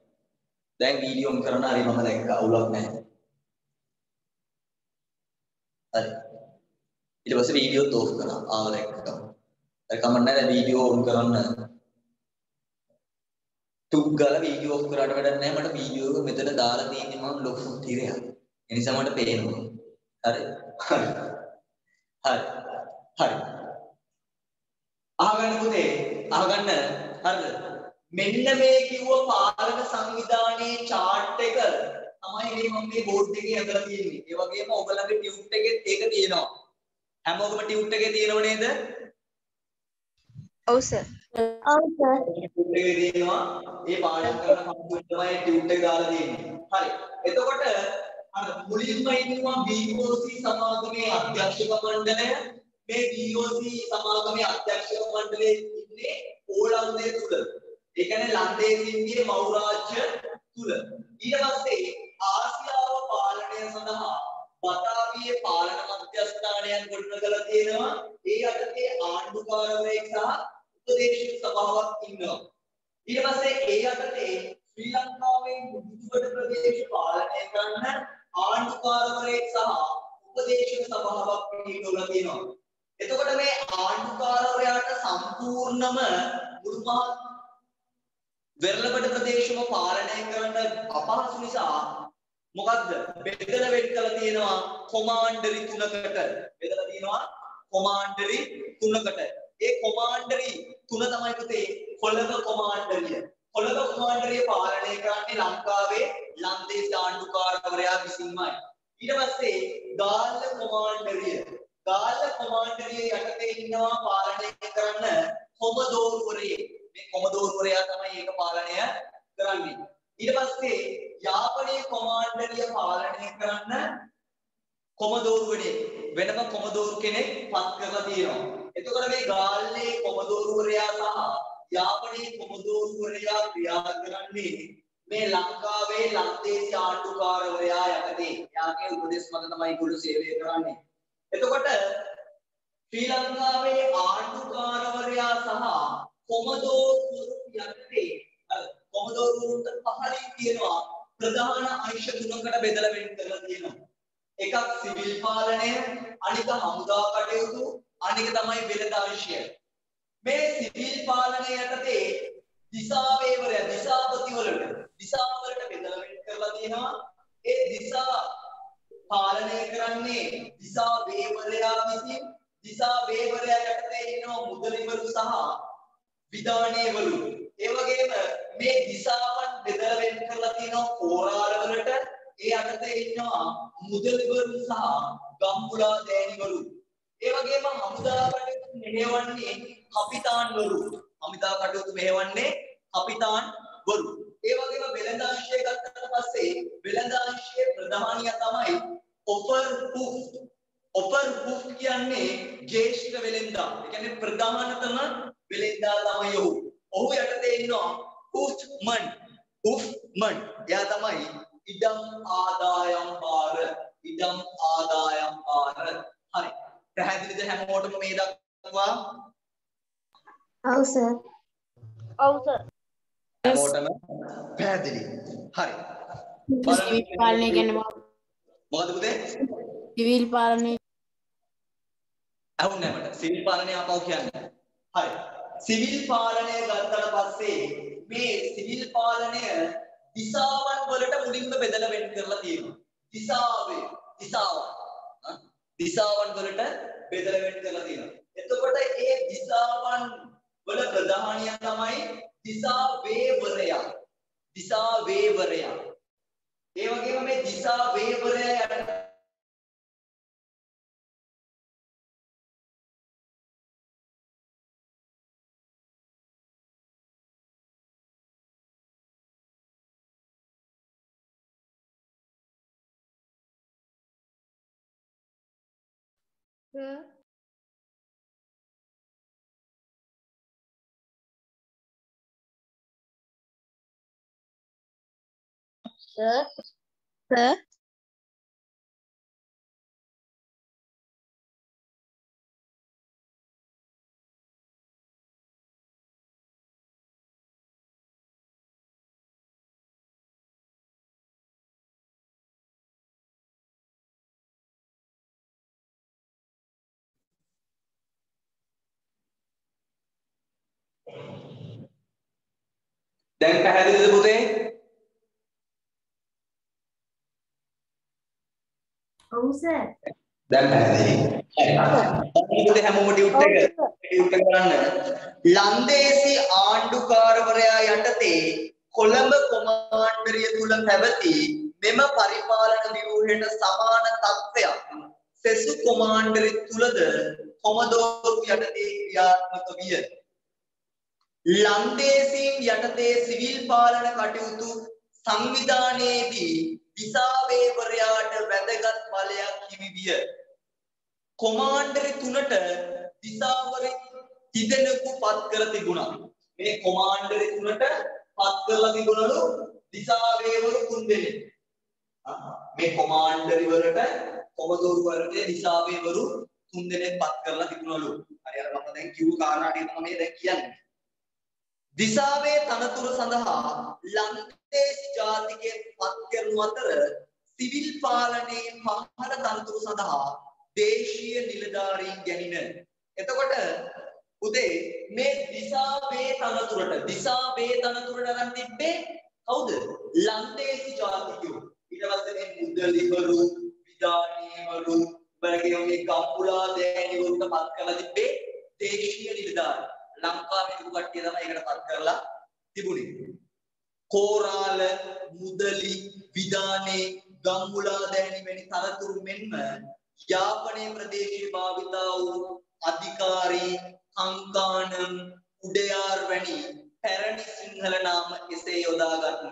B: දැන් වීඩියෝ ඔන් කරන හරි මම දැක්ක අවුලක් නැහැ. හරි. ඊට පස්සේ වීඩියෝ ඕෆ් කරා. ආව දැක්කම. ඒ කමන්න නැහැ වීඩියෝ ඔන් කරන්න. තුක් ගාලා වීඩියෝ ඔෆ් කරාට වැඩක් නැහැ මට වීඩියෝ එක මෙතන දාලා තියෙන්නේ මම ලොකු තිරයක්. ඒ නිසා මට පේනවා. හරි. හරි. හරි. හරි. අහගන්න පුතේ අහගන්න හරිද? මෙන්න මේ කිව්ව පාලක සංවිධානයේ chart එක තමයි මේ මම මේ බෝඩ් එකේ හදලා තියෙන්නේ. ඒ වගේම ඔයගලගේ ටියුට් එකෙත් ඒක තියෙනවා. හැමෝගම ටියුට් එකේ තියෙනව නේද?
A: ඔව් සර්
E: ඔව් සර්.
B: ටියුට් එකේ තියෙනවා. ඒ පාඩම් කරන කම්පියුටර් තමයි ටියුට් එක දාලා තියෙන්නේ. හරි. එතකොට අර මුලින්ම ඉන්නවා BOC සමාගමේ අධ්‍යක්ෂක මණ්ඩලය. මේ BOC සමාගමේ අධ්‍යක්ෂක මණ්ඩලයේ ඉන්නේ ඕලන්දේ තුල. ඒ කියන්නේ ලන්දේසින්ගේ මෞරාජ්‍ය තුල. ඊට පස්සේ ආසියාව පාලනය සඳහා බතාවියේ පාලන මධ්‍යස්ථානයන් ගොඩනගලා තියෙනවා. ඒ යටතේ ආණ්ඩුකාරවරයෙක් සහ උපදේශක සභාවක් ඉන්නවා. ඊට පස්සේ ඒ යටතේ ශ්‍රී ලංකාවේ මුදුබඩ ප්‍රදේශ පාලනය කරන ආණ්ඩුකාරවරයෙක් සහ උපදේශක සභාවක් පිළිගොලා තියෙනවා. එතකොට මේ ආණ්ඩුකාරවරයාට සම්පූර්ණම මුළු මහත් වෙරළබඩ ප්‍රදේශම පාලනය කරන්න අපහසු නිසා මොකද්ද? බෙදලා වෙන් කරලා තියෙනවා කොමාන්ඩරි තුනකට. බෙදලා තියෙනවා කොමාන්ඩරි තුනකට. ඒ කොමාන්ඩරි තුන තමයි පුතේ කොළඹ කොමාන්ඩරිය. කොළඹ කොමාන්ඩරිය පාලනය කරන්නේ ලංකාවේ ලන්දේසි ආණ්ඩුකාරවරයා විසින්මයි. ඊට පස්සේ ගාල්ල කොමාන්ඩරිය. ගාල්ල කොමාන්ඩරිය යටතේ ඉන්නවා පාලනය කරන්න කොමදෝරුවරේ. මේ කොමදෝරුවරයා තමයි ඒක පාලනය කරන්නේ. ඊට පස්සේ යාපනයේ කොමාන්ඩරිය පාලනය කරන්න කොමදෝරුවනේ වෙනම කොමදෝරු කෙනෙක් පත් කරලා තියෙනවා. එතකොට මේ ගාල්ලේ කොමදෝරුවරයා සහ යාපනයේ කොමදෝරුවරයා ක්‍රියා කරන්නේ මේ ලංකාවේ ලන්දේසි ආණ්ඩුකාරවරයා යටතේ. එයාගේ උපදෙස් මත තමයි ඒගොල්ලෝ සේවය කරන්නේ. එතකොට ශ්‍රී ලංකාවේ ආණ්ඩුකාරවරයා සහ කොමදෝරු යටතේ කොමදෝරුන්ට පහලින් තියෙනවා ප්‍රධාන අංශ තුනකට බෙදලා වෙන් කරලා තියෙනවා. එකක් සිවිල් පාලනය, අනික හමුදා කටයුතු, අනික තමයි වෙළඳ අංශය. මේ සිවිල් පාලනය යටතේ දිසාවේවරය දිසාපතිවලට දිසාවලට බෙදලා වෙන් කරලා තියෙනවා. ඒ දිසා පාලනය කරන්නේ දිසා වේවරයා විසින් දිසා වේවරයා යටතේ ඉන්නවා මුදලිවරු සහ විධානයවරු. ඒ වගේම මේ දිසාවන් බෙදලා වෙන් කරලා තියෙනවා කෝරාලවලට ඒ යටතේ ඉන්නවා මුදලිවරු සහ ගම්මුලා දෑනිවරු. ඒ වගේම හමුදා කටයුතු මෙහෙවන්නේ කපිතාන්වරු. හමුදා කටයුතු මෙහෙවන්නේ කපිතාන්වරු. ඒ වගේම වෙළඳාංශය ගත්තට පස්සේ වෙළඳාංශයේ ප්‍රධානියා තමයි ඔපර් පුෆ්. ඔපර් පුෆ් කියන්නේ ජ්‍යෙෂ්ඨ වෙළෙන්දා. ඒ කියන්නේ ප්‍රධානතම වෙළෙන්දා තමයි ඔහු. ඔහු යටතේ ඉන්නවා උෆ්මන්. උෆ්මන්. එයා තමයි ඉඩම් ආදායම් බාර. ඉඩම් ආදායම් බාර. හරි. පැහැදිලිද හැමෝටම මේ දක්වා?
C: ඔව් සර්
E: ඔව් සර්
B: හැමෝටම පැහැදිලි. හරි.
D: සිවිල් පාලනය කියන්නේ මොකක්ද?
B: මොකද පුතේ?
D: සිවිල් පාලනය
B: ඇහුන්නේ නැහැ මට. සිවිල් පාලනය ආපහු කියන්නේ. හරි. සිවිල් පාලනය ගත්තට පස්සේ මේ සිවිල් පාලනය දිසාවන් වලට මුලින්ම බෙදලා වෙන් කරලා තියෙනවා. දිසාවේ දිසාවන්. හා? දිසාවන් වලට බෙදලා වෙන් කරලා තියෙනවා. එතකොට ඒ දිසාවන් වල ප්‍රධානියා තමයි දිසා වේවරයා. දිසා වේවරයා. ඒ වගේම මේ දිසා වේවරයා යට
E: සර්
A: සර්
B: දැන් පැහැදිලිද පුතේ?
C: ඔව් සර්
B: දැන් පැහැදිලි. පුතේ හැමෝම ටියුට් එක ටියුට් එක කරන්න. ලන්දේසි ආණ්ඩුකාරවරයා යටතේ කොළඹ කොමාන්ඩරිය තුල පැවති මෙම පරිපාලන ව්‍යුහයට සමාන තත්ත්වයක් සෙසු කොමාන්ඩරි තුලද කොමදෝරු යටතේ ක්‍රියාත්මක විය. ලන්දේසීන් යටතේ සිවිල් පාලන කටයුතු සංවිධානයේදී දිසාවේවරයාට වැදගත් බලයක් හිමි විය. කොමාන්ඩරි තුනට දිසාවරි තිදෙනෙකු පත් කර තිබුණා. මේ කොමාන්ඩරි තුනට පත් කරලා තිබුණලු දිසාවේවරු තුන් දෙනෙක්. මේ කොමාන්ඩරි වලට කොමදෝරු වලට දිසාවේවරු තුන් දෙනෙක් පත් කරලා තිබුණලු. හරි අර මම දැන් කිව්ව කාරණා ටික තමයි මේ දැන් කියන්නේ. දිසාවේ තනතුර සඳහා ලන්දේසි ජාතිකයන් පත් කරනු අතර සිවිල් පාලනයේ පහළ තනතුරු සඳහා දේශීය නිලධාරීන් ගැනින. එතකොට උදේ මේ දිසාවේ තනතුරට දිසාවේ තනතුරට අරන් තිබ්බේ කවුද? ලන්දේසි ජාතිකයෝ. ඊට පස්සේ මේ මුදලිවරු, විධානීවරු, බැගේ මේ කම්පුලා දෑනිවරුන්ට පත් කරලා තිබ්බේ දේශීය නිලධාරීන්. ලංකාවේ තිබු කට්ටිය තමයි ඒකට පත් කරලා තිබුණේ. කෝරාල, මුදලි, විදානේ, ගම්මුලා දෑනි වැනි තනතුරු මෙන්ම යාපනයේ ප්‍රදේශයේ භාවිතා වූ අධිකාරී, අංකානම්, උඩයාර් වැනි පැරණි සිංහල නාම එසේ යොදාගත්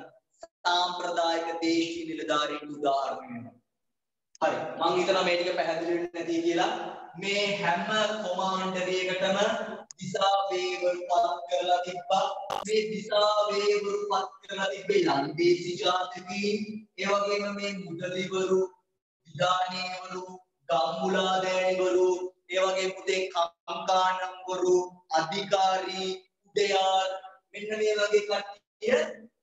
B: සාම්ප්‍රදායික දේශීය නිලධාරීන් උදාහරණ වෙනවා. හරි මං හිතනවා මේ ටික පැහැදිලි වෙන්නේ නැති කියලා මේ හැම කොමාන්ඩරයකටම දිසා වේවරු පත් කරලා තිබ්බා මේ දිසා වේවරු පත් කරලා තිබ්බේ ලන්දේසි ජාතිකයින් ඒ වගේම මේ මුදලිවරු විධානීවරු ගම්මුලා දෑනිවරු ඒ වගේ පුතේ කංකානම්වරු අධිකාරී උඩයාර් මෙන්න මේ වගේ කට්ටිය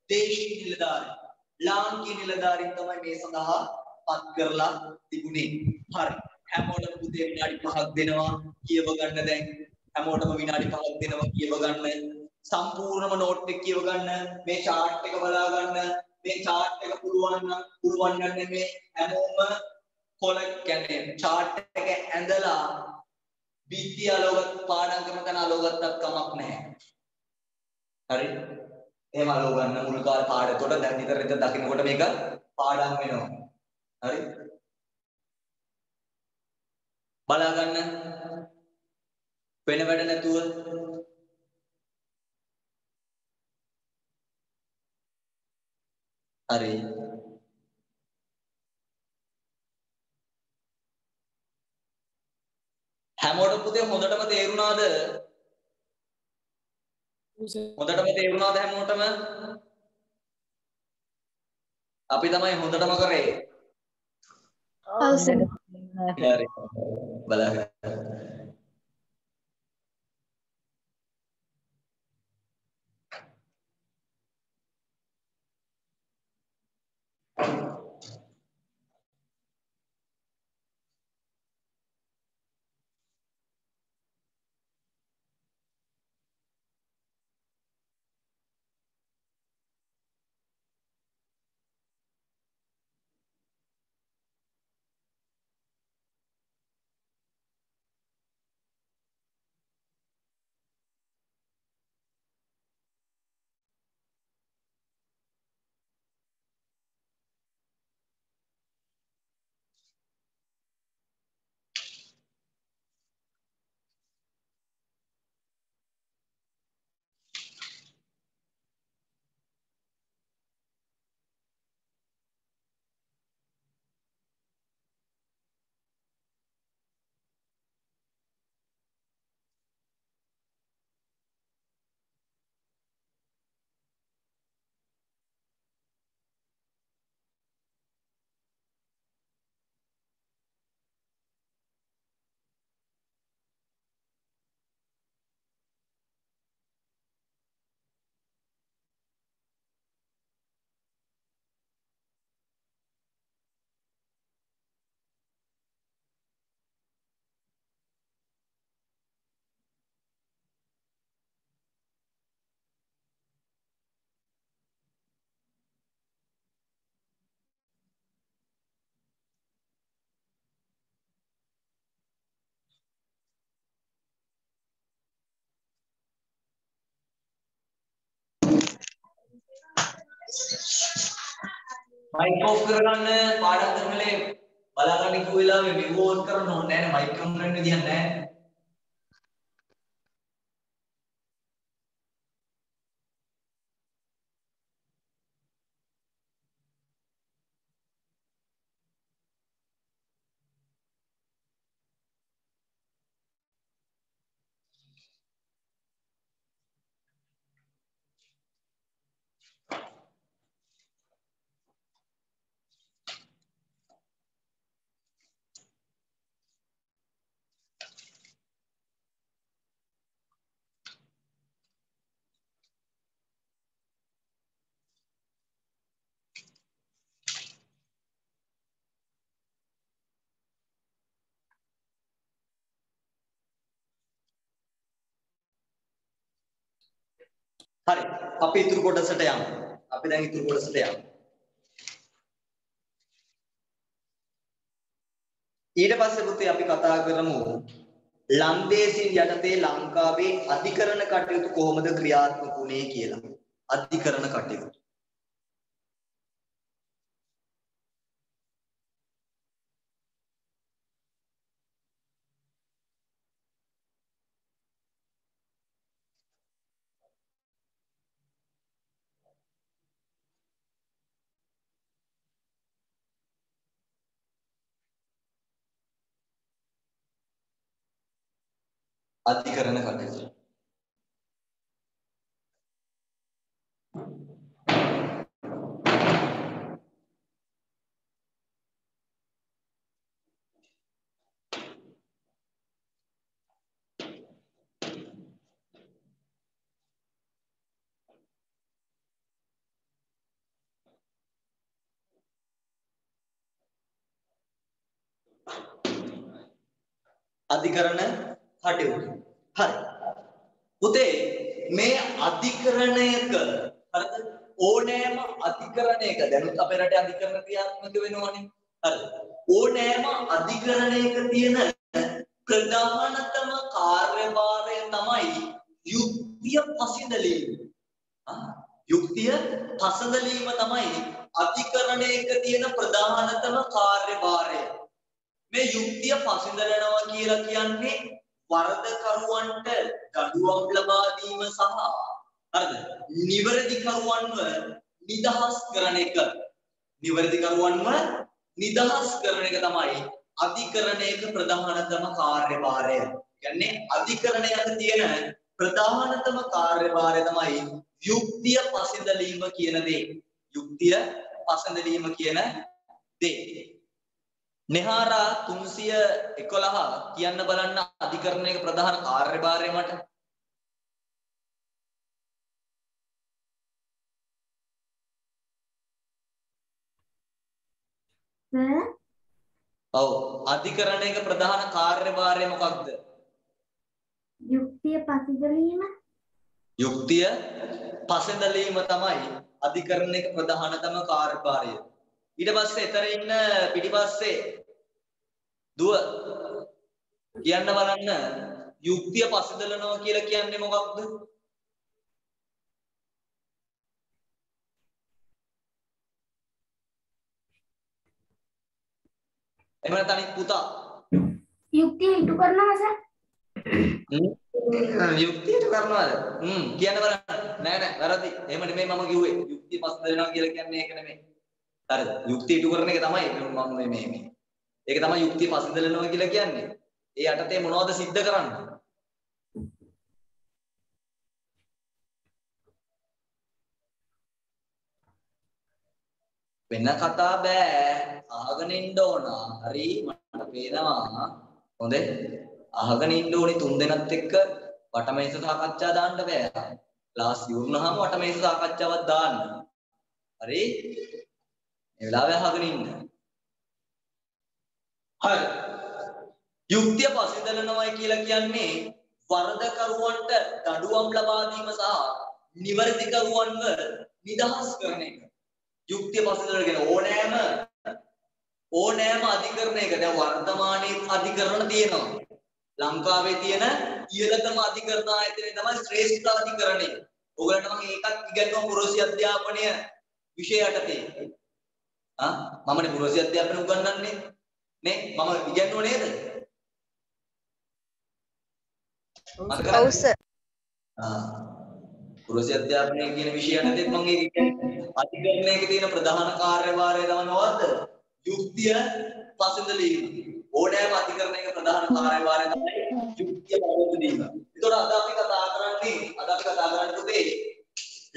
B: දේශීය නිලධාරීන් ලාංකික නිලධාරීන් තමයි මේ සඳහා පත් කරලා තිබුණේ. හරි. හැමෝටම පුතේ විනාඩි 5ක් දෙනවා කියව ගන්න දැන්. හැමෝටම විනාඩි 5ක් දෙනවා කියව ගන්න. සම්පූර්ණම නෝට් එක කියව ගන්න. මේ chart එක බලා ගන්න. මේ chart එක පුළුවන් නම් පුළුවන් නම් මේ හැමෝම කොල කියන්නේ chart එක ඇඳලා බිත්ති අලෝගත් පාඩම් කරන තැන අලෝගත්තත් කමක් නැහැ. හරි? එහෙම අලෝ ගන්න මුල් කාල පාඩේතොට දැන් විතර විතර දකින්නකොට මේක පාඩම් වෙනවා. හරි? බලා ගන්න. වෙන වැඩ නැතුව හරි. හැමෝටම පුතේ හොඳටම තේරුණාද? හොඳටම තේරුණාද හැමෝටම? අපි තමයි හොඳටම කරේ.
C: ඔව් සර්.
B: හරි. බලන්න. මයික් ඔෆ් කරගන්න පාඩම් කරන වෙලේ බලාගන්න කිව්ව වෙලාවේ විවෝ ඔන් කරන්න ඕනේ නැහැ නේ. මයික් ඔන් කරන්න විදියක් නැහැ. හරි. අපි ඉතුරු කොටසට යමු. අපි දැන් ඉතුරු කොටසට යමු. ඊට පස්සේ පුතේ අපි කතා කරමු ලන්දේසින් යටතේ ලංකාවේ අධිකරණ කටයුතු කොහොමද ක්‍රියාත්මක වුණේ කියලා. අධිකරණ කටයුතු. अधिकरण कर दीजिए अधिकरण है කටයුතු. හරි. පුතේ මේ අධිකරණයක හරිද? ඕනෑම අධිකරණයක දැනුත් අපේ රටේ අධිකරණ ක්‍රියාත්මක වෙනවනේ. හරි. ඕනෑම අධිකරණයක තියෙන ප්‍රධානතම කාර්යභාරය තමයි යුක්තිය පසිඳලීම. යුක්තිය පසඳලීම තමයි අධිකරණයක තියෙන ප්‍රධානතම කාර්යභාරය. මේ යුක්තිය පසිඳලනවා කියලා කියන්නේ වරදකරුවන්ට දඩුවම් ලබා දීම සහ හරිද? නිවැරදි කරුවන්ව නිදහස් කරන එක. නිවැරදි කරුවන්ව නිදහස් කරන එක තමයි අධිකරණයක ප්‍රධානතම කාර්යභාරය. කියන්නේ අධිකරණයක තියෙන ප්‍රධානතම කාර්යභාරය තමයි යුක්තිය පසඳලීම කියන දේ. යුක්තිය පසඳලීම කියන දේ. නෙහාරා 311 කියන්න බලන්න අධිකරණයක ප්‍රධාන කාර්යභාරය මට. ඔව් අධිකරණයක ප්‍රධාන කාර්යභාරය මොකක්ද?
E: යුක්තිය පසිදලීම
B: යුක්තිය පසඳලීම තමයි අධිකරණයක ප්‍රධානතම කාර්යභාරය. ඊට පස්සේ එතන ඉන්න පිටිපස්සේ දුව කියන්න බලන්න යුක්තිය පසඳලනවා කියලා කියන්නේ මොකක්ද? එහෙම නැත්නම් අනිත් පුතා
E: යුක්තිය ඉටු කරනවා සර්
B: යුක්තියට කරනවාද? හ්ම් කියන්න බලන්න. නෑ නෑ වැරදි. එහෙම නෙමෙයි මම කිව්වේ. යුක්තිය පස්ස දෙනවා කියලා කියන්නේ ඒක නෙමෙයි. හරිද? යුක්තිය ඉටු කරන එක තමයි මම මේ මේ මේ. ඒක තමයි යුක්තිය පස්ස දෙනවා කියලා කියන්නේ. ඒ යටතේ මොනවද සිද්ධ කරන්නේ? වෙන කතා බෑ අහගෙන ඉන්න ඕන හරි මට පේනවා හොඳේ අහගෙන ඉන්න ඕනි තුන් දෙනත් එක්ක වටමේස සාකච්ඡා දාන්න බෑ ක්ලාස් ඉවරනහම වටමේස සාකච්ඡාවක් දාන්න හරි මේ වෙලාවේ අහගෙන ඉන්න හරි යුක්තිය පසෙදලනවයි කියලා කියන්නේ වරදකරුවන්ට දඩුවම් ලබා දීම සහ නිවැරදිකරුවන්ව නිදහස් කරන එක යුක්තිය පසෙදලන කියන ඕනෑම ඕනෑම අධිකරණයක දැන් වර්තමානයේ අධිකරණ තියෙනවා ලංකාවේ තියෙන ඉහළතම අධිකරණ ආයතනය තමයි ශ්‍රේෂ්ඨ අධිකරණය. ඔයගලන්ට මම ඒකත් ඉගෙනුවා පුරෝසි අධ්‍යාපනය විෂය යටතේ. ආ මමනේ පුරෝසි අධ්‍යාපනය උගන්වන්නේ. නේ මම ඉගෙනුවා නේද?
A: ඔව් සර්.
B: ආ පුරෝසි අධ්‍යාපනය කියන විෂය යටතේ මම ඒක කියන්නේ අධිකරණයක තියෙන ප්‍රධාන කාර්යභාරය තමයි මොකද්ද? යුක්තිය පසඳලීම. ඕනෑම අධිකරණයක ප්‍රධාන කාර්යභාරය තමයි යුක්තිය පසඳලීම. ඒතකොට අද අපි කතා කරන්නේ අද අපි කතා කරන්නේ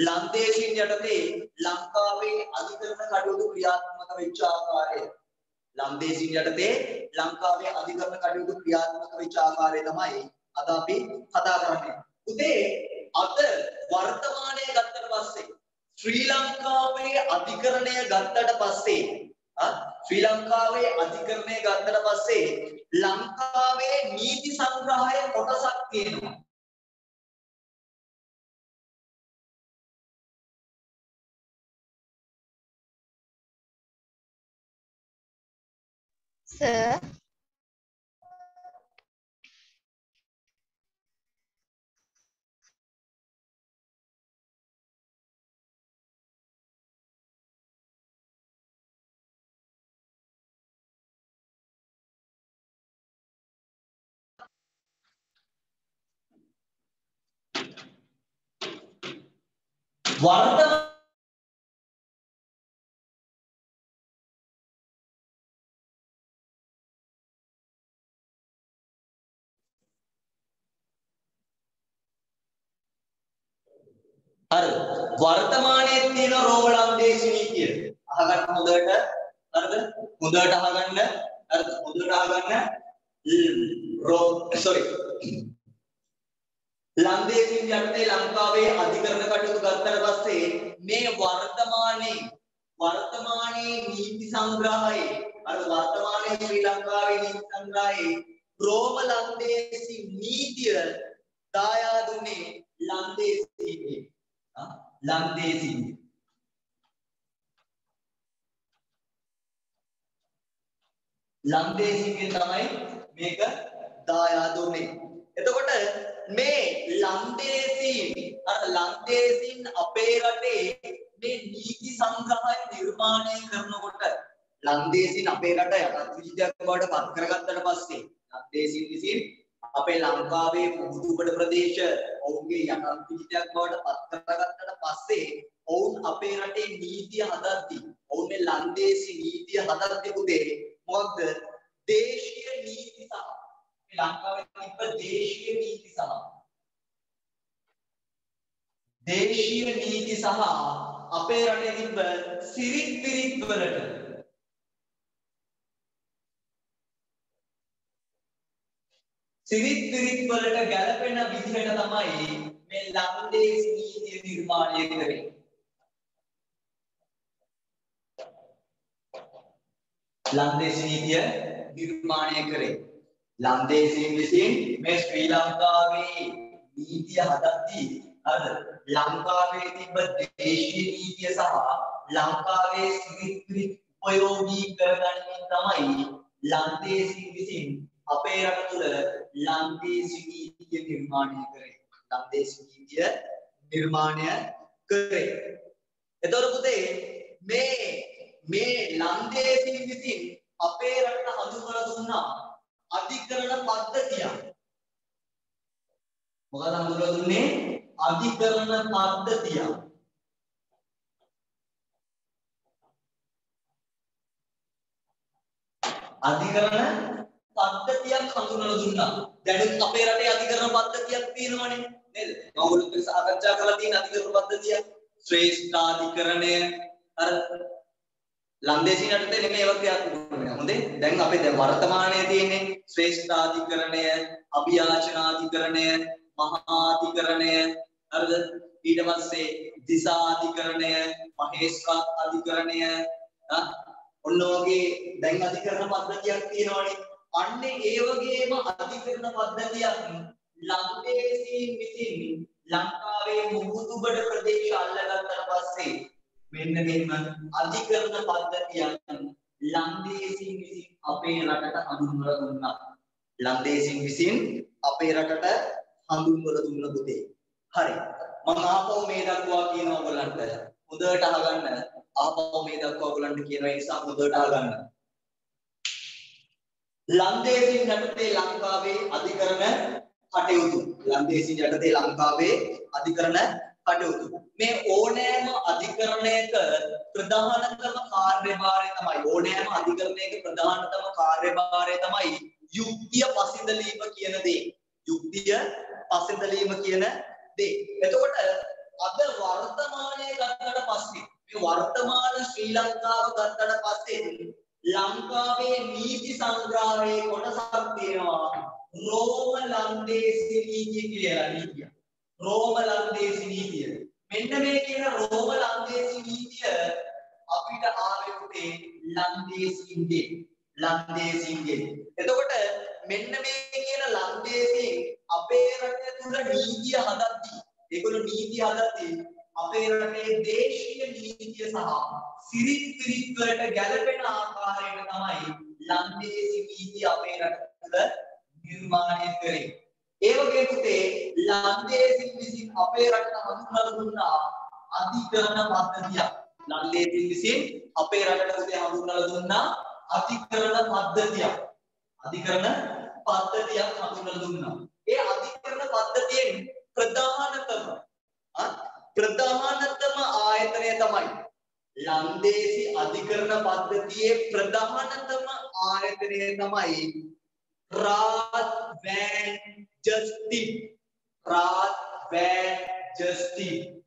B: පුතේ ලන්දේසින් යටතේ ලංකාවේ අධිකරණ කටයුතු ක්‍රියාත්මක වෙච්ච ආකාරය. ලන්දේසින් යටතේ ලංකාවේ අධිකරණ කටයුතු ක්‍රියාත්මක වෙච්ච ආකාරය තමයි අද අපි කතා කරන්නේ. පුතේ අද වර්තමානයේ ගත්තට පස්සේ ශ්‍රී ලංකාවේ අධිකරණය ගත්තට පස්සේ ශ්‍රී ලංකාවේ අධිකරණය ගත්තට පස්සේ ලංකාවේ නීති සංග්‍රහය කොටසක් තියෙනවා.
A: සර්
B: වර්තමාන හරි. වර්තමානයේ තියෙන රෝවලන්දේසි නීතිය අහගන්න හොඳට. හරිද? හොඳට අහගන්න. හරිද? හොඳට අහගන්න. රෝ සෝරි ලන්දේසින් යටතේ ලංකාවේ අධිකරණ කටයුතු ගත්තට පස්සේ මේ වර්තමානයේ වර්තමානයේ නීති සංග්‍රහයේ අර වර්තමානයේ ශ්‍රී ලංකාවේ නීති සංග්‍රහයේ රෝම ලන්දේසි නීතිය දායාදුනේ ලන්දේසීගේ ලන්දේසීගේ ලන්දේසිගෙන් තමයි මේක දායාදුනේ එතකොට මේ ලන්දේසීන් අර ලන්දේසින් අපේ රටේ මේ නීති සංග්‍රහය නිර්මාණය කරනකොට ලන්දේසින් අපේ රට යටත් විජිතයක් බවට පත් කරගත්තට පස්සේ ලන්දේසින් විසින් අපේ ලංකාවේ මුහුදුබඩ ප්‍රදේශ ඔවුන්ගේ යටත් විජිතයක් බවට පත් කරගත්තට පස්සේ ඔවුන් අපේ රටේ නීතිය හදද්දී ඔවුන් මේ ලන්දේසි නීතිය හදද්දී පුතේ මොකක්ද දේශීය නීති සහ මේ ලංකාවේ තිබ්බ දේශීය නීති සහ දේශීය නීති සහ අපේ රටේ තිබ්බ සිරිත් පිරිත් වලට. සිරිත් පිරිත් වලට ගැලපෙන විදිහට තමයි මේ ලන්දේසි නීතිය නිර්මාණය කරේ. ලන්දේසි නීතිය නිර්මාණය කරේ. ලන්දේසීන් විසින් මේ ශ්‍රී ලංකාවේ නීතිය හදද්දී හරිද? ලංකාවේ තිබ්බ දේශීය නීතිය සහ ලංකාවේ සිරිත් පිරිත් උපයෝගී කරගනිමින් තමයි ලන්දේසීන් විසින් අපේ රට තුළ ලන්දේසි නීතිය නිර්මාණය කරේ. ලන්දේසි නීතිය නිර්මාණය කරේ. එතකොට පුතේ මේ මේ ලන්දේසීන් විසින් අපේ රටට හඳුන්වලා දුන්නා අධිකරණ පද්ධතිය. මොකද හඳුන්වලා දුන්නේ අධිකරණ පද්ධතිය. අධිකරණ පද්ධතියක් හඳුන්වලා දුන්නා. දැනුත් අපේ රටේ අධිකරණ පද්ධතියක් තියෙනවනේ නේද? මම ඔයගොල්ලොත් එක්ක සාකච්ඡා කරලා තියෙන අධිකරණ පද්ධතිය ශ්‍රේෂ්ඨාධිකරණය අර ලන්දේසි රටේ නෙමෙයි ඒවා ක්‍රියාත්මක වෙන්නේ. හොඳේ. දැන් අපේ දැන් වර්තමානයේ තියෙන්නේ ශ්‍රේෂ්ඨාධිකරණය, අභියාචනාධිකරණය, මහාධිකරණය හරිද? ඊට පස්සේ දිසාධිකරණය, මහේස්ත්‍රාත් අධිකරණය ඔන්න වගේ දැන් අධිකරණ පද්ධතියක් තියෙනවානේ. අන්නේ ඒ වගේම අධිකරණ පද්ධතියක් ලන්දේසීන් විසින් ලංකාවේ මුහුදුබඩ ප්‍රදේශ අල්ලගත්තට පස්සේ මෙන්න මෙන්න අධිකරණ පද්ධතියක් ලන්දේසීන් විසින් අපේ රටට හඳුන්වලා දුන්නා. ලන්දේසීන් විසින් අපේ රටට හඳුන්වලා දුන්න පුතේ. හරි. මම ආපහු මේ දක්වා කියනවා ඔයගලන්ට. හොඳට අහගන්න. ආපහු මේ දක්වා ඔයගලන්ට කියන නිසා හොඳට අහගන්න. ලන්දේසින් යටතේ ලංකාවේ අධිකරණ කටයුතු. ලන්දේසින් යටතේ ලංකාවේ අධිකරණ කටයුතු. මේ ඕනෑම අධිකරණයක ප්‍රධානතම කාර්යභාරය තමයි ඕනෑම අධිකරණයක ප්‍රධානතම කාර්යභාරය තමයි යුක්තිය පසිඳලීම කියන දේ. යුක්තිය පසිඳලීම කියන දේ. එතකොට අද වර්තමානයේ ගත්තට පස්සේ මේ වර්තමාන ශ්‍රී ලංකාව ගත්තට පස්සේ ලංකාවේ නීති සංග්‍රහයේ කොටසක් තියෙනවා රෝම ලන්දේසි නීතිය කියලා නීතිය. රෝම ලන්දේසි නීතිය. මෙන්න මේ කියන රෝම ලන්දේසි නීතිය අපිට ආවේ උතේ ලන්දේසින්ගේ ලන්දේසින්ගේ. එතකොට මෙන්න මේ කියන ලන්දේසින් අපේ රටේ තුල නීතිය හදද්දී ඒගොල්ලෝ නීතිය හදද්දී අපේ රටේ දේශීය නීතිය සහ සිරිත් පිරිත් වලට ගැලපෙන ආකාරයට තමයි ලන්දේසි නීතිය අපේ රට තුළ නිර්මාණය කරේ. ඒ වගේ පුතේ ලන්දේසි විසින් අපේ රටට හඳුන්වලා දුන්නා අධිකරණ පද්ධතියක්. ලන්දේසි විසින් අපේ රටට පුතේ හඳුන්වලා දුන්නා අධිකරණ පද්ධතියක්. අධිකරණ පද්ධතියක් හඳුන්වලා දුන්නා. ඒ අධිකරණ පද්ධතියෙන් ප්‍රධානතම ප්‍රධානතම ආයතනය තමයි ලන්දේසි අධිකරණ පද්ධතියේ ප්‍රධානතම ආයතනය තමයි රාත් වෑන් ජස්ටින් රාත් වෑන් ජස්ටින්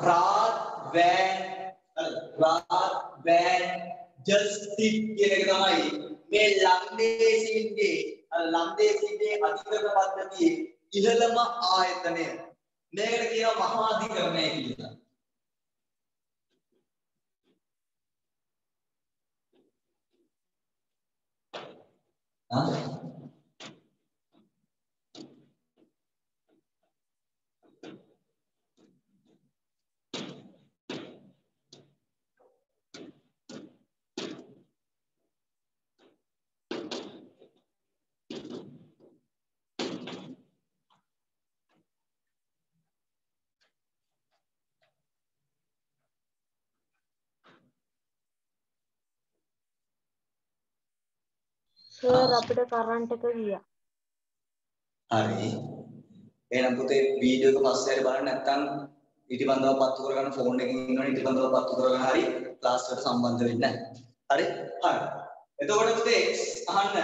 B: රාත් වෑන් රාත් වෑන් ජස්ටික් කියන එක තමයි මේ ලන්දේසීන්ගේ ලන්දේසීන්ගේ අධිකරණ පද්ධතියේ ඉහළම ආයතනය. මේකට කියනවා මහා අධිකරණය කියලා. ආ
E: සර් අපිට කරන්ට් එක ගියා.
B: හරි. එහෙනම් පුතේ වීඩියෝ එක පස්සේ හරි බලන්න නැත්නම් ඊටිබන්දව පත්තු කරගන්න ෆෝන් එකකින් ඉන්නවනේ ඊටිබන්දව පත්තු කරගෙන හරි ක්ලාස් වලට සම්බන්ධ වෙන්න. හරි? හරි. එතකොට පුතේ අහන්න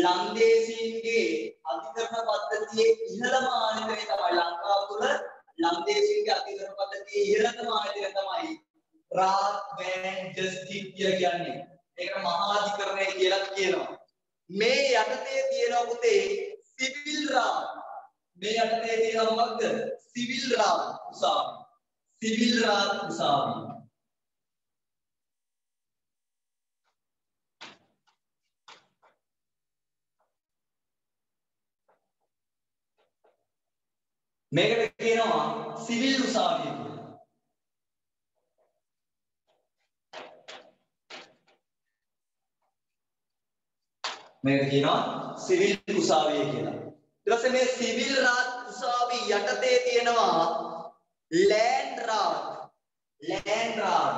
B: ලන්දේසීන්ගේ අධිකරණ පද්ධතියේ ඉහළම ආයතනය තමයි ලංකාව තුළ ලන්දේසීන්ගේ අධිකරණ පද්ධතියේ ඉහළම ආයතනය තමයි රාත් වෑන් ජස්ටිස් කියලා කියන්නේ. ඒකට මහා අධිකරණය කියලා කියනවා. මේ යටතේ තියෙනවා පුතේ සිවිල් රාජ් මේ යටතේ තියෙනවා මොකක්ද සිවිල් රාජ් උසාවි. සිවිල් රාජ් උසාවි. මේකට කියනවා සිවිල් උසාවිය කියලා. මේක කියනවා සිවිල් උසාවිය කියලා. ඊට පස්සේ මේ සිවිල් රාජ් උසාවි යටතේ තියෙනවා ලෑන්ඩ් රාජ්. ලෑන්ඩ් රාජ්.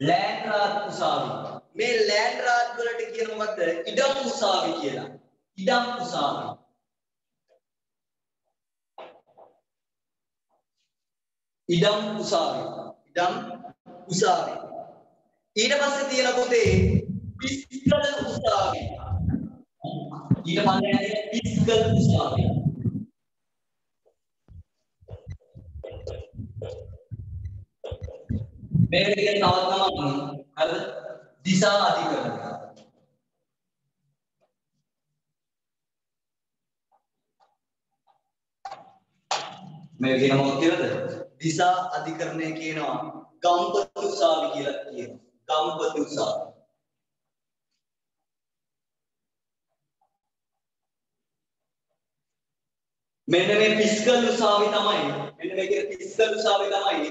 B: ලෑන්ඩ් රාජ් උසාවි. මේ ලෑන්ඩ් රාජ් වලට කියන මොකද්ද? ඉඩම් උසාවි කියලා. ඉඩම් උසාවි. ඉඩම් උසාවි. ඉඩම් උසාවි. ඊට පස්සේ තියෙන පොතේ පිස්කල උසාවි. ඊට පස්සේ පිස්කල උසාවි. මේකට කියන තවත් නමක් හරිද? දිසා අධිකරණය. මේ කියන මොකක්ද කියලාද? දිසා අධිකරණය කියනවා ගම්පති උසාවි කියලා කියනවා. ගම්පති උසාවි. මෙන්න මේ පිස්කල් උසාවි තමයි මෙන්න මේ කියන පිස්කල් උසාවි තමයි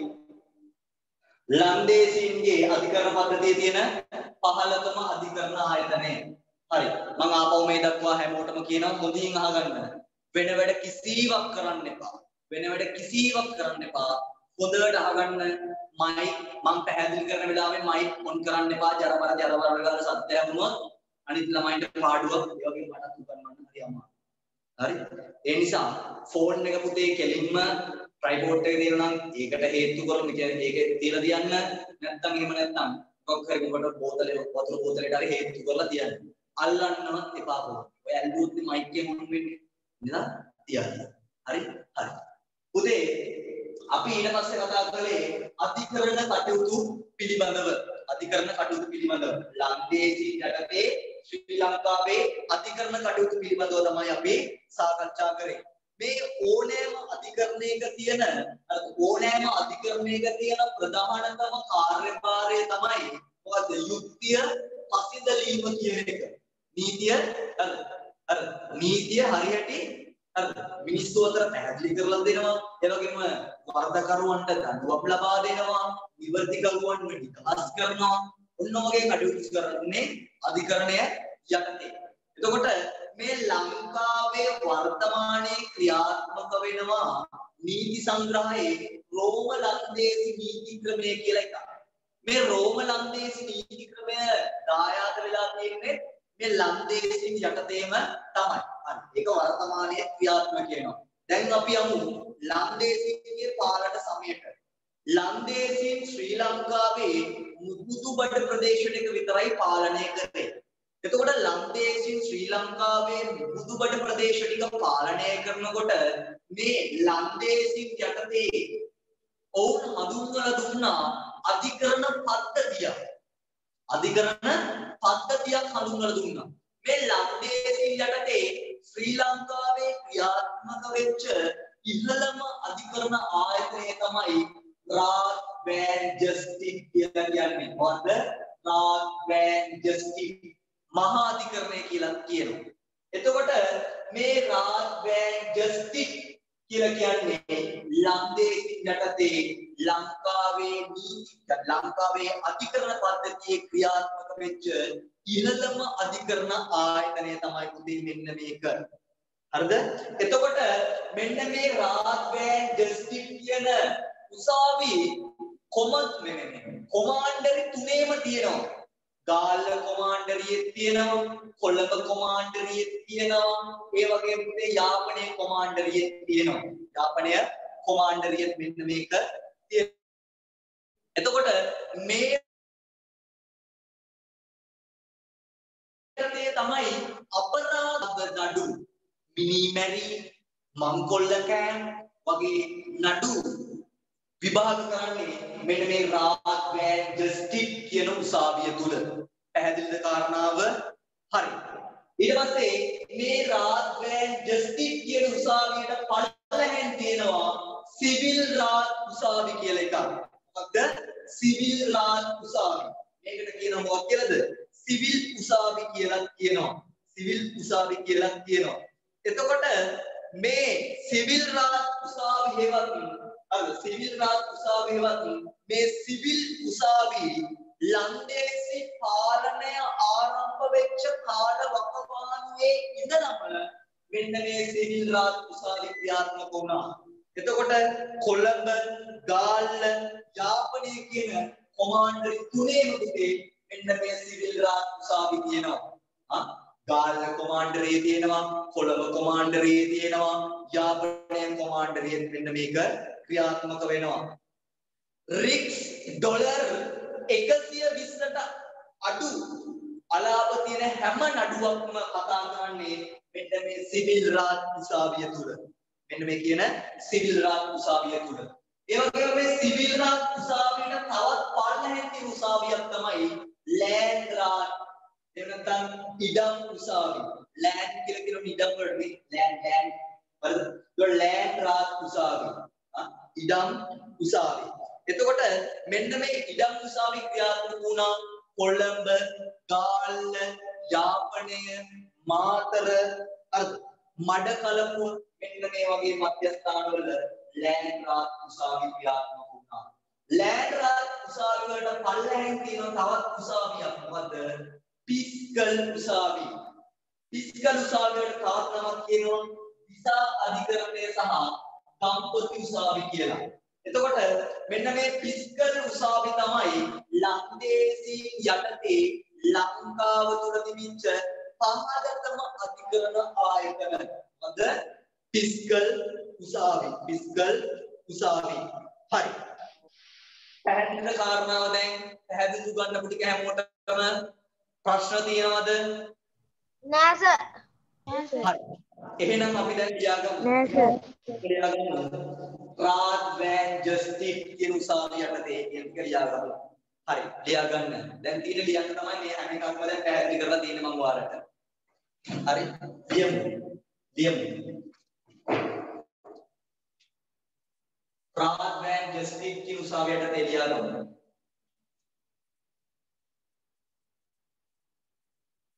B: ලන්දේසීන්ගේ අධිකරණ පද්ධතියේ තියෙන පහළතම අධිකරණ ආයතනය. හරි. මම ආපහු මේ දක්වා හැමෝටම කියනවා හොඳින් අහගන්න. වෙන වැඩ කිසිවක් කරන්න එපා. වෙන වැඩ කිසිවක් කරන්න එපා. හොඳට අහගන්න මයි මම පැහැදිලි කරන වෙලාවේ මයික් ඔන් කරන්න එපා ජරබර ජරබර ගාලා සද්දය වුණොත් අනිත් ළමයින්ට පාඩුවක් ඒ වගේ මටත් උගන්වන්න හරි අමාරුයි. හරි? ඒ නිසා ෆෝන් එක පුතේ කෙලින්ම ට්‍රයිපෝඩ් එකේ තියෙනවා නම් ඒකට හේතු කරමු. කියන්නේ ඒකේ තියලා තියන්න. නැත්තම් එහෙම නැත්තම් මොකක් හරි මොකට බෝතලේ වතුර බෝතලේට හරි හේතු කරලා තියන්න. අල්ලන්නවත් එපා පොත. ඔය ඇල්ලුවොත් මයික් එකේ මොන වෙන්නේ? නේද? තියන්න. හරි? හරි. පුතේ අපි ඊට පස්සේ කතා කළේ අධිකරණ කටයුතු පිළිබඳව. අධිකරණ කටයුතු පිළිබඳව. ලන්දේසී යටතේ ශ්‍රී ලංකාවේ අධිකරණ කටයුතු පිළිබඳව තමයි අපි සාකච්ඡා කරේ. මේ ඕනෑම අධිකරණයක තියෙන ඕනෑම අධිකරණයක තියෙන ප්‍රධානතම කාර්යභාරය තමයි මොකද්ද? යුක්තිය පසිදලීම කියන එක. නීතිය අර නීතිය හරියට අර මිනිස්සු අතර පැහැදිලි කරලා දෙනවා. ඒ වගේම වරදකරුවන්ට දඬුවම් ලබා දෙනවා. නිවැරදිකරුවන්ට නිදහස් කරනවා. ඔන්න ඔයගේ කටයුතු කරන්නේ අධිකරණය යටතේ. එතකොට මේ ලංකාවේ වර්තමානයේ ක්‍රියාත්මක වෙනවා නීති සංග්‍රහයේ රෝම ලන්දේසි නීති ක්‍රමය කියලා එකක්. මේ රෝම ලන්දේසි නීති ක්‍රමය දායාද වෙලා තියෙන්නේ මේ ලන්දේසින් යටතේම තමයි. හරි. ඒක වර්තමානයේ ක්‍රියාත්මක වෙනවා. දැන් අපි යමු ලන්දේසින්ගේ පාලන සමයට. ලන්දේසින් ශ්‍රී ලංකාවේ මුදුබඩ ප්‍රදේශයක විතරයි පාලනය කරේ. එතකොට ලන්දේසින් ශ්‍රී ලංකාවේ මුදුබඩ ප්‍රදේශ ටික පාලනය කරනකොට මේ ලන්දේසින් යටතේ ඔවුන් හඳුන්වලා දුන්නා අධිකරණ පද්ධතිය. අධිකරණ පද්ධතියක් හඳුන්වලා දුන්නා. මේ ලන්දේසි යටතේ ශ්‍රී ලංකාවේ ක්‍රියාත්මක වෙච්ච ඉහළම අධිකරණ ආයතනය තමයි රාජ් වෑන් ජස්ටිස් කියලා කියන්නේ. මොකද්ද? රාජ් වෑන් ජස්ටිස් මහා අධිකරණය කියලා කියනවා. එතකොට මේ රාජ් වෑන් ජස්ටිස් කියලා කියන්නේ ලන්දේසි යටතේ ලංකාවේ නීති ලංකාවේ අධිකරණ පද්ධතියේ ක්‍රියාත්මක වෙච්ච ඉහළම අධිකරණ ආයතනය තමයි පුතේ මෙන්න මේක. හරිද? එතකොට මෙන්න මේ රාජ්‍යයන් ජස්ටිස් කියන උසාවි කොමත් නෙමෙයි. කොමාන්ඩරි තුනේම තියෙනවා. ගාල්ල කොමාන්ඩරියෙත් තියෙනවා, කොළඹ කොමාන්ඩරියෙත් තියෙනවා, ඒ වගේම පුතේ යාපනයේ කොමාන්ඩරියෙත් තියෙනවා. යාපනය කොමාන්ඩරියෙත් මෙන්න මේක තියෙනවා. එතකොට මේ යටතේ තමයි අපරාධ නඩු. මිනිමැරි මංකොල්ල කෑම් වගේ නඩු. විභාග කරන්නේ මෙන්න මේ රාජ්‍ය ජස්ටිස් කියන උසාවිය තුල. පැහැදිලිද කාරණාව? හරි. ඊට පස්සේ මේ රාජ්‍ය ජස්ටිස් කියන උසාවියට පල්ලෙහෙන් තියෙනවා සිවිල් රාජ් උසාවි කියලා එකක්. මොකක්ද? සිවිල් රාජ් උසාවි. මේකට කියනවා මොකක්ද කියලාද? සිවිල් උසාවි කියලා කියනවා. සිවිල් උසාවි කියලා කියනවා. එතකොට මේ සිවිල් රාජ් උසාවි හේවත් අර සිවිල් රාජ් උසාවි හේවත් මේ සිවිල් උසාවි ලන්දේසි පාලනය ආරම්භ වෙච්ච කාල වකවානුවේ ඉඳලම මෙන්න මේ සිවිල් රාජ් උසාවි ක්‍රියාත්මක වුණා. එතකොට කොළඹ, ගාල්ල, යාපනය කියන කොමාන්ඩරි තුනේම පුතේ මෙන්න මේ සිවිල් රාජ් උසාවි තියෙනවා. ගාල්ල කොමාන්ඩරේ තියෙනවා, කොළඹ කොමාන්ඩරේ තියෙනවා, යාපනය කොමාන්ඩරේ මෙන්න මේක ක්‍රියාත්මක වෙනවා. රික්ස් ඩොලර් 120ට අඩු අලාභ තියෙන හැම නඩුවක්ම කතා කරන්නේ මෙන්න මේ සිවිල් රාජ් උසාවිය තුල. මෙන්න මේ කියන සිවිල් රාජ් උසාවිය තුල. ඒ වගේම මේ සිවිල් රාජ් උසාවියට තවත් පල්ලෙහෙන් තියෙන උසාවියක් තමයි ලෑන්ඩ් රාජ් එහෙම නැත්නම් ඉඩම් උසාවි. ලෑන්ඩ් කියලා කියන ඉඩම් වලට නේ ලෑන්ඩ් ලෑන්ඩ් හරිද? ඒක ලෑන්ඩ් රාජ් උසාවි. ඉඩම් උසාවි. එතකොට මෙන්න මේ ඉඩම් උසාවි ක්‍රියාත්මක වුණා කොළඹ, ගාල්ල, යාපනය, මාතර අර මඩකලපුව මෙන්න මේ වගේ මධ්‍යස්ථානවල ලෑන්ඩ් රාජ් උසාවි ක්‍රියාත්මක වුණා. ලෑන්ඩ් රාජ් උසාවි වලට පල්ලෙහෙන් තියෙන තවත් උසාවියක් මොකද? පිස්කල් උසාවි. පිස්කල් උසාවි වලට තවත් නමක් කියනවා දිසා අධිකරණය සහ ගම්පොති උසාවි කියලා. එතකොට මෙන්න මේ පිස්කල් උසාවි තමයි ලන්දේසි යටතේ ලංකාව තුළ තිබිච්ච පහදතම අධිකරණ ආයතන. මොකද පිස්කල් උසාවි. පිස්කල් උසාවි. හරි. පැහැදිලිද කාරණාව දැන් පැහැදිලි ගන්න පුටික හැමෝටම ප්‍රශ්න තියෙනවද?
E: නෑ සර්.
B: එහෙනම් අපි දැන් ලියාගමු.
E: නෑ සර්.
B: ලියාගමු. රාජ් වෑන් ජස්ටිස් කියන උසාවිය යටතේ කියන ටික ලියාගමු. හරි. ලියාගන්න. දැන් තියෙන ලියන්න තමයි මේ හැම එකක්ම දැන් පැහැදිලි කරලා තියෙන්නේ මම ඔයාලට. හරි. ලියමු. ලියමු. රාජ් වෑන් ජස්ටිස් කියන උසාවිය යටතේ ලියාගමු.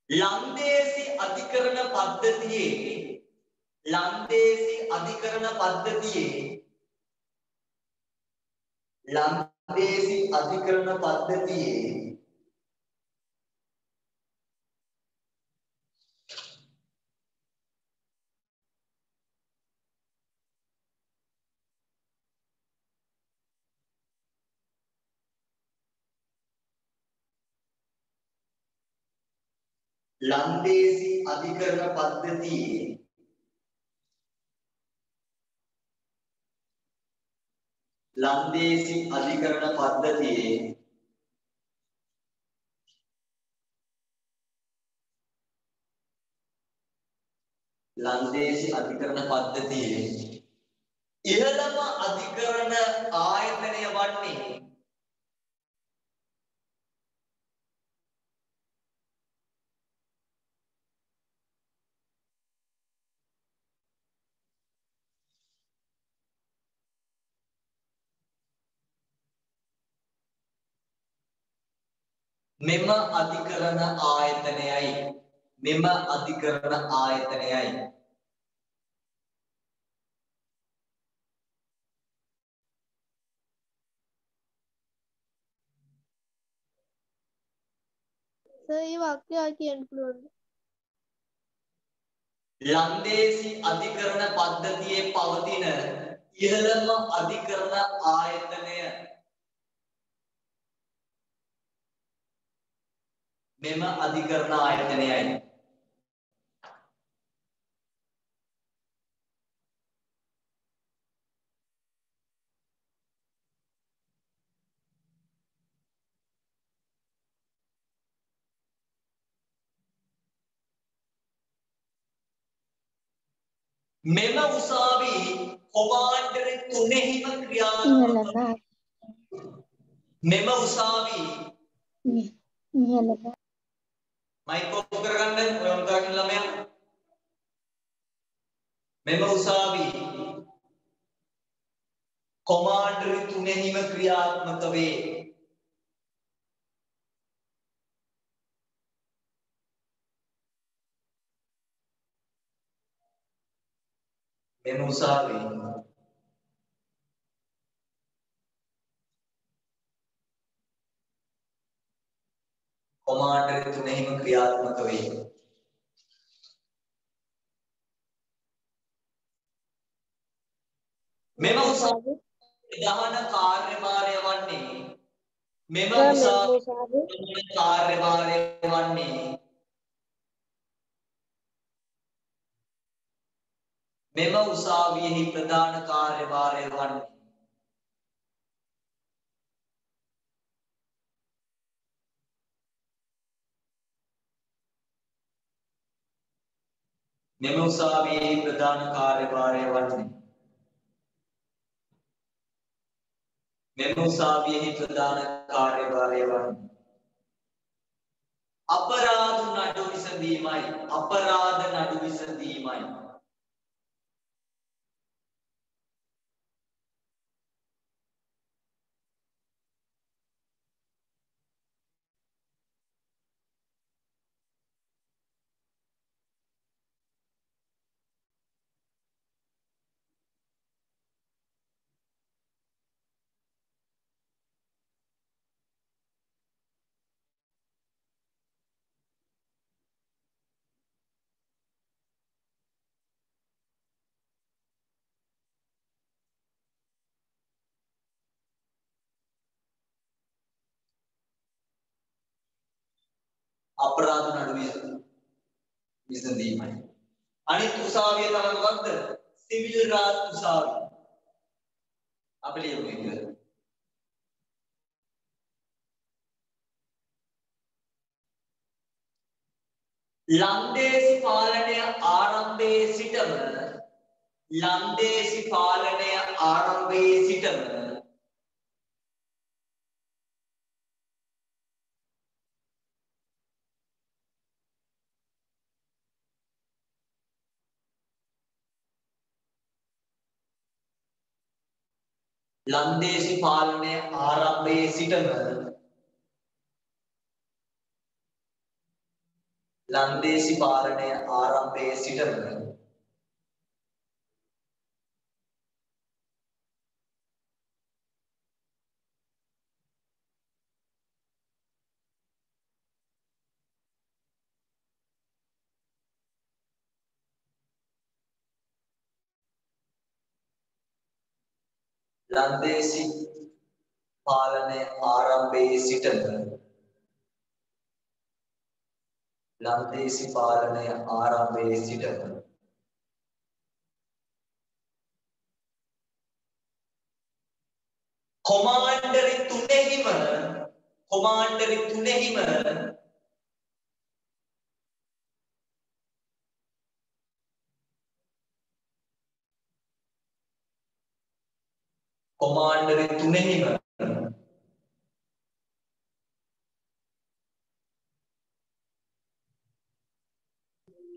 B: ලන්දේසි අධිකරණ පද්ධතියේ ලන්දේසි අධිකරණ පද්ධතියේ ලන්දේසි අධිකරණ පද්ධතියේ ලන්දේසි අධිකරණ පද්ධතියේ ලන්දේසි අධිකරණ පද්ධතියේ ලන්දේසි අධිකරණ පද්ධතියේ ඉහළම අධිකරණ ආයතනය වන්නේ මෙම අධිකරණ ආයතනයයි මෙම අධිකරණ ආයතනයයි
C: ඒ වාක්‍යය කියන්න පුළුවන්ද?
B: ලන්දේසි අධිකරණ පද්ධතියේ පවතින ඉහළම අධිකරණ ආයතනය මෙම අධිකරණ ආයතනයයි. මෙම උසාවි කොමාන්ඩර් තුනෙහිම ක්‍රියාත්මක
E: ඉහළම
B: මෙම උසාවි
E: ඉහළම
B: මයික් ඔෆ් කරගන්න ඔය ඔන් කරගෙන ළමයා. මෙම උසාවි කොමාන්ඩර් තුනෙහිම ක්‍රියාත්මක වේ. මෙම උසාවි කොමාන්ඩර් තුනෙහිම ක්‍රියාත්මක වේ මෙම උසාවි ප්‍රධාන කාර්යභාරය වන්නේ මෙම උසාවි කාර්යභාරය වන්නේ මෙම උසාවියෙහි ප්‍රධාන කාර්යභාරය වන්නේ මෙම උසාවියේ ප්‍රධාන කාර්යභාරය වන්නේ? මෙම උසාවියේ ප්‍රධාන කාර්යභාරය වන්නේ? අපරාධ නඩු විසඳීමයි. අපරාධ නඩු විසඳීමයි. අපරාධ නඩු විස- විසඳීමයි. අනිත් උසාවිය තමයි මොකක්ද සිවිල් රාජ් උසාවිය අපි ලියමු ඒක ලන්දේසි පාලනය ආරම්භයේ සිටම ලන්දේසි පාලනය ආරම්භයේ සිටම ලන්දේසි පාලනය ආරම්භයේ සිටම ලන්දේසි පාලනය ආරම්භයේ සිටම ලන්දේසි පාලනය ආරම්භයේ සිටම ලන්දේසි පාලනය ආරම්භයේ සිටම කොමාන්ඩරි තුනෙහිම කොමාන්ඩරි තුනෙහිම කොමාන්ඩරි තුනෙහිම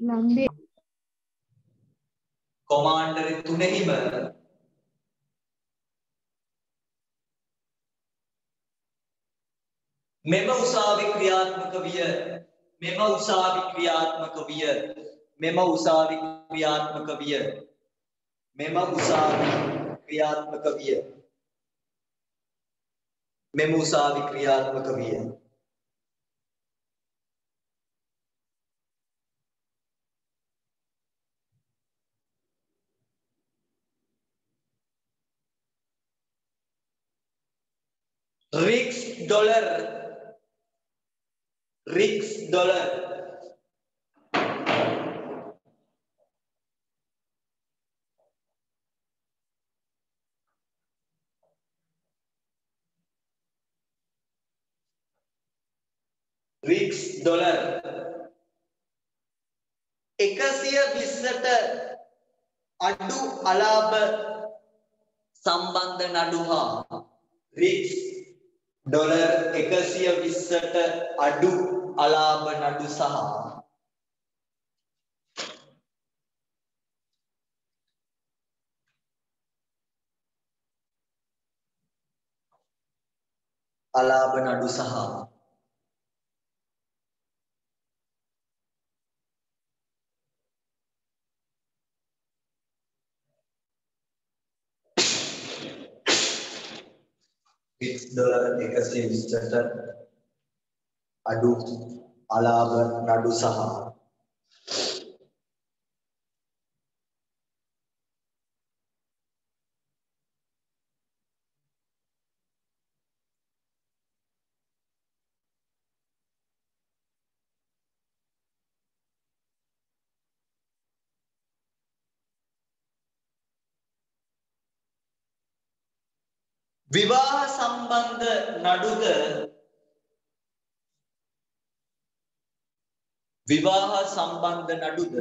C: ලන්දේ
B: කොමාන්ඩරි තුනෙහිම මෙම උසාවි ක්‍රියාත්මක විය. මෙම උසාවි ක්‍රියාත්මක විය. මෙම උසාවි ක්‍රියාත්මක විය. මෙම උසාවි ක්‍රියාත්මක විය මෙම උසාවි ක්‍රියාත්මක විය rix dollar rix dollar rix dollar එකසිය විස්සට අඩු අලාභ සම්බන්ධ නඩු හා රික්ස් ඩොලර් එකසිය විස්සට අඩු අලාභ නඩු සහ. අලාභ නඩු සහ. ෆික්ස් ඩොලර් 120ට අඩු අලාභ නඩු සහ විවාහ සම්බන්ධ නඩුද විවාහ සම්බන්ධ නඩුද?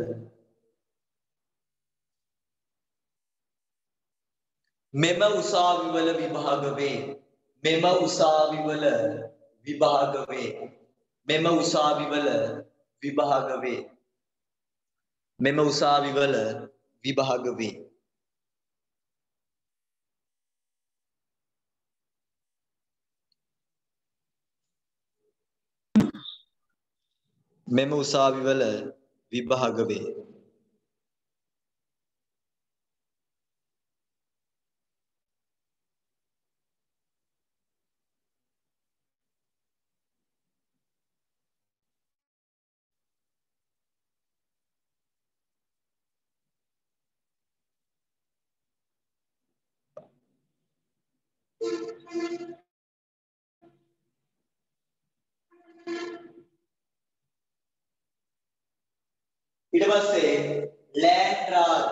B: මෙම උසාවිවල විභාග වේ මෙම උසාවිවල විභාග වේ මෙම උසාවිවල විභාග වේ මෙම උසාවිවල විභාග වේ මෙම උසාවිවල විභාග වේ. ඊට පස්සේ ලෑන්ඩ් රාජ්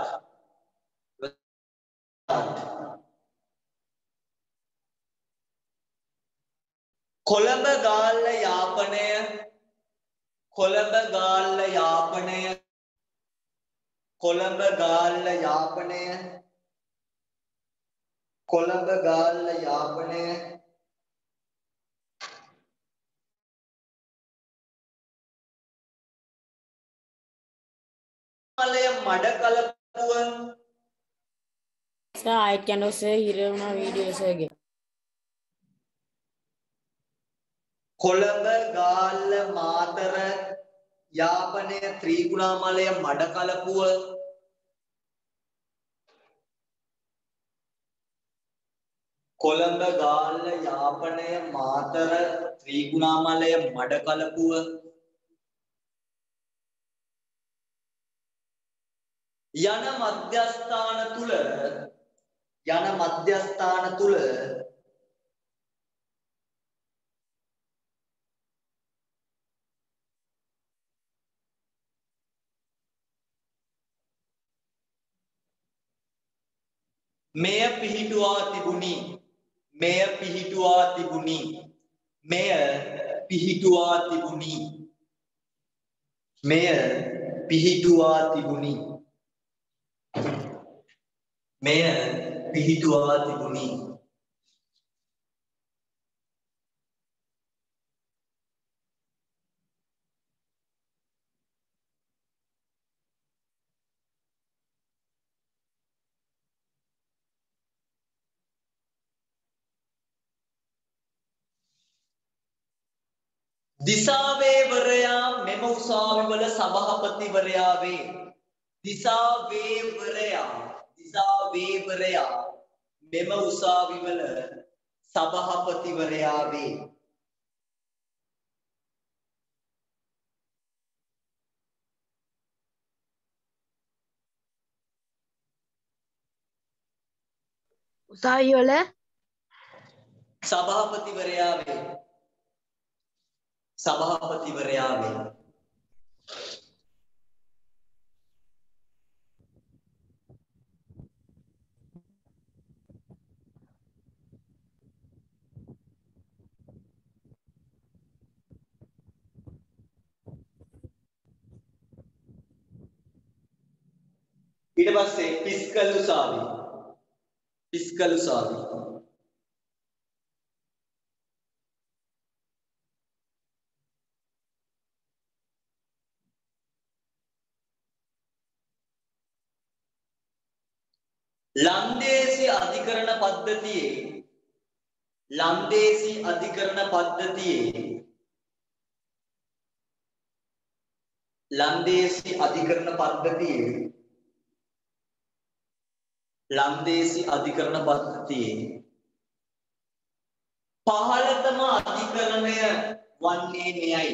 B: Colombo Galle Yapanaya Colombo Galle Yapanaya Colombo Galle Yapanaya Colombo Galle Jaffna මලය Batticaloa
D: Sir, I can also hear una videos again.
B: Colombo Galle Matara Yapanaya ත්‍රීකුණාමලය මඩ කලපුව. කොළඹ ගාල්ල යාපනය මාතර ත්‍රීකුණාමලය මඩ කලපුව යන මධ්‍යස්ථාන තුල යන මධ්‍යස්ථාන තුල මෙය පිහිටුවා තිබුණි. මෙය පිහිටුවා තිබුණි. මෙය පිහිටුවා තිබුණි. මෙය පිහිටුවා තිබුණි. මෙය පිහිටුවා තිබුණි දිසාවේවරයා මෙම උසාවිවල සභාපතිවරයා වේ. දිසාවේවරයා දිසාවේවරයා මෙම උසාවිවල සභාපතිවරයා වේ.
A: උසාවි වල
B: සභාපතිවරයා වේ. සභාපතිවරයා වේ. ඊට පස්සේ පිස්කල් උසාවි. පිස්කල් උසාවි. ලන්දේසි අධිකරණ පද්ධතියේ ලන්දේසි අධිකරණ පද්ධතියේ ලන්දේසි අධිකරණ පද්ධතියේ ලන්දේසි අධිකරණ පද්ධතියේ පහළතම අධිකරණය වන්නේ මෙයයි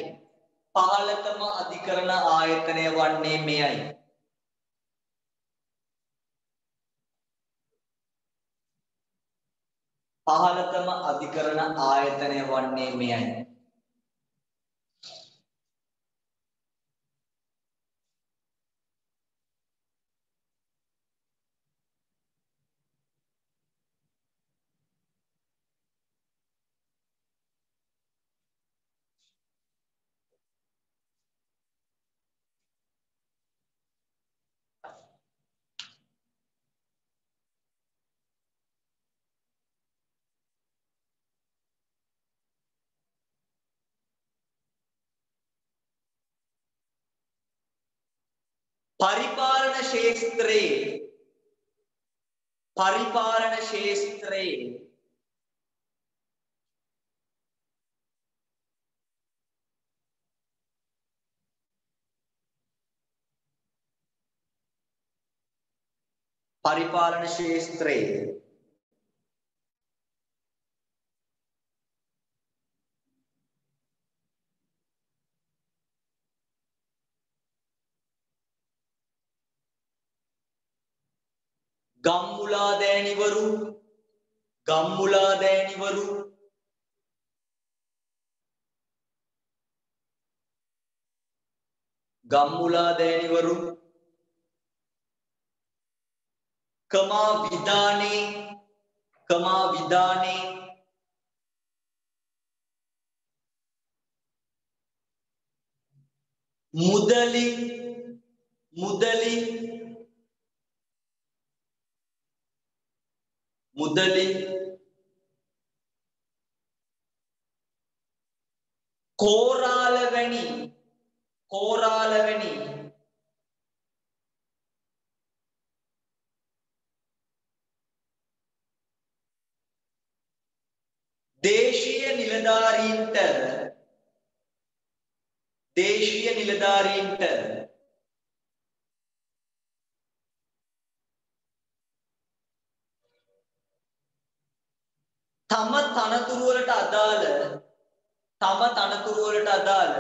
B: පහළතම අධිකරණ ආයතනය වන්නේ මෙයයි පහළතම අධිකරණ ආයතනය වන්නේ මෙයයි. පරිපාලන ශේස්ත්‍රයේ පරිපාලන ශේස්ත්‍රයේ පරිපාලන ශේස්ත්‍රයේ ගම්මුලා දෑනිවරු ගම්මුලා දෑනිවරු ගම්මුලා දෑනිවරු කමා විධානේ කමා විධානේ. මුදලි මුදලි මුදලි කෝරාල වැනි කෝරාල වැනි දේශීය නිලධාරීන්ට දේශීය නිලධාරීන්ට තම තනතුරු වලට අදාළ තම තනතුරු වලට අදාළ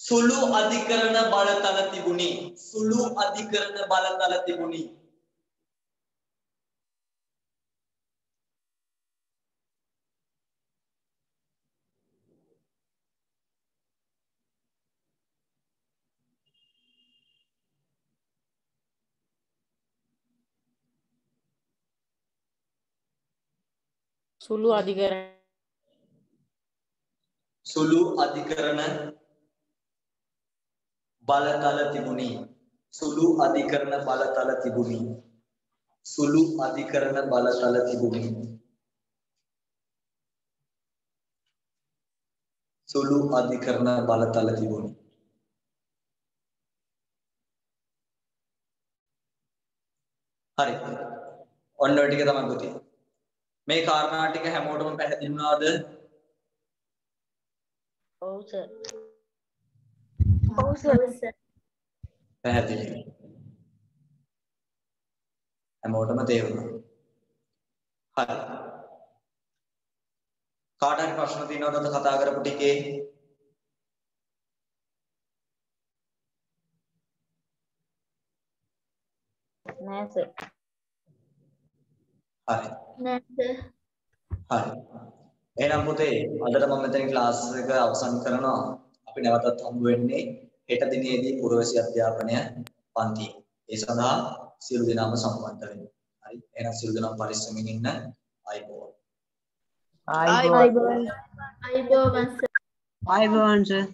B: සුළු අධිකරණ බලතල තිබුණි. සුළු අධිකරණ බලතල තිබුණි.
D: සුළු අධිකරණ
B: සුළු අධිකරණ බලතල තිබුණි. සුළු අධිකරණ බලතල තිබුණි. සුළු අධිකරණ බලතල තිබුණි. සුළු අධිකරණ බලතල තිබුණි. හරි. ඔන්න ඔය ටික තමයි පුතේ. මේ කාරණා ටික හැමෝටම පැහැදිලි වුණාද?
E: ඔව් සර්.
A: ඔව් සර්.
B: පැහැදිලි. හැමෝටම තේරුණා. හරි. කාට හරි ප්‍රශ්න තියෙනවද අද කතා කරපු ටිකේ?
E: නෑ සර්.
B: හරි.
C: නෑ සර්.
B: හරි. එහෙනම් පුතේ අදට මම මෙතනින් ක්ලාස් එක අවසන් කරනවා. අපි නැවතත් හම්බ වෙන්නේ හෙට දිනේදී පුරවැසි අධ්‍යාපනය පන්තියේ. ඒ සඳහා සියලු දෙනාම සම්බන්ධ වෙන්න. හරි. එහෙනම් සියලු දෙනාම පරිස්සමින් ඉන්න. ආයිබෝවන්.
D: ආයිබෝවන්
C: අයිබෝවන් සර්.
A: ආයිබෝවන් සර්.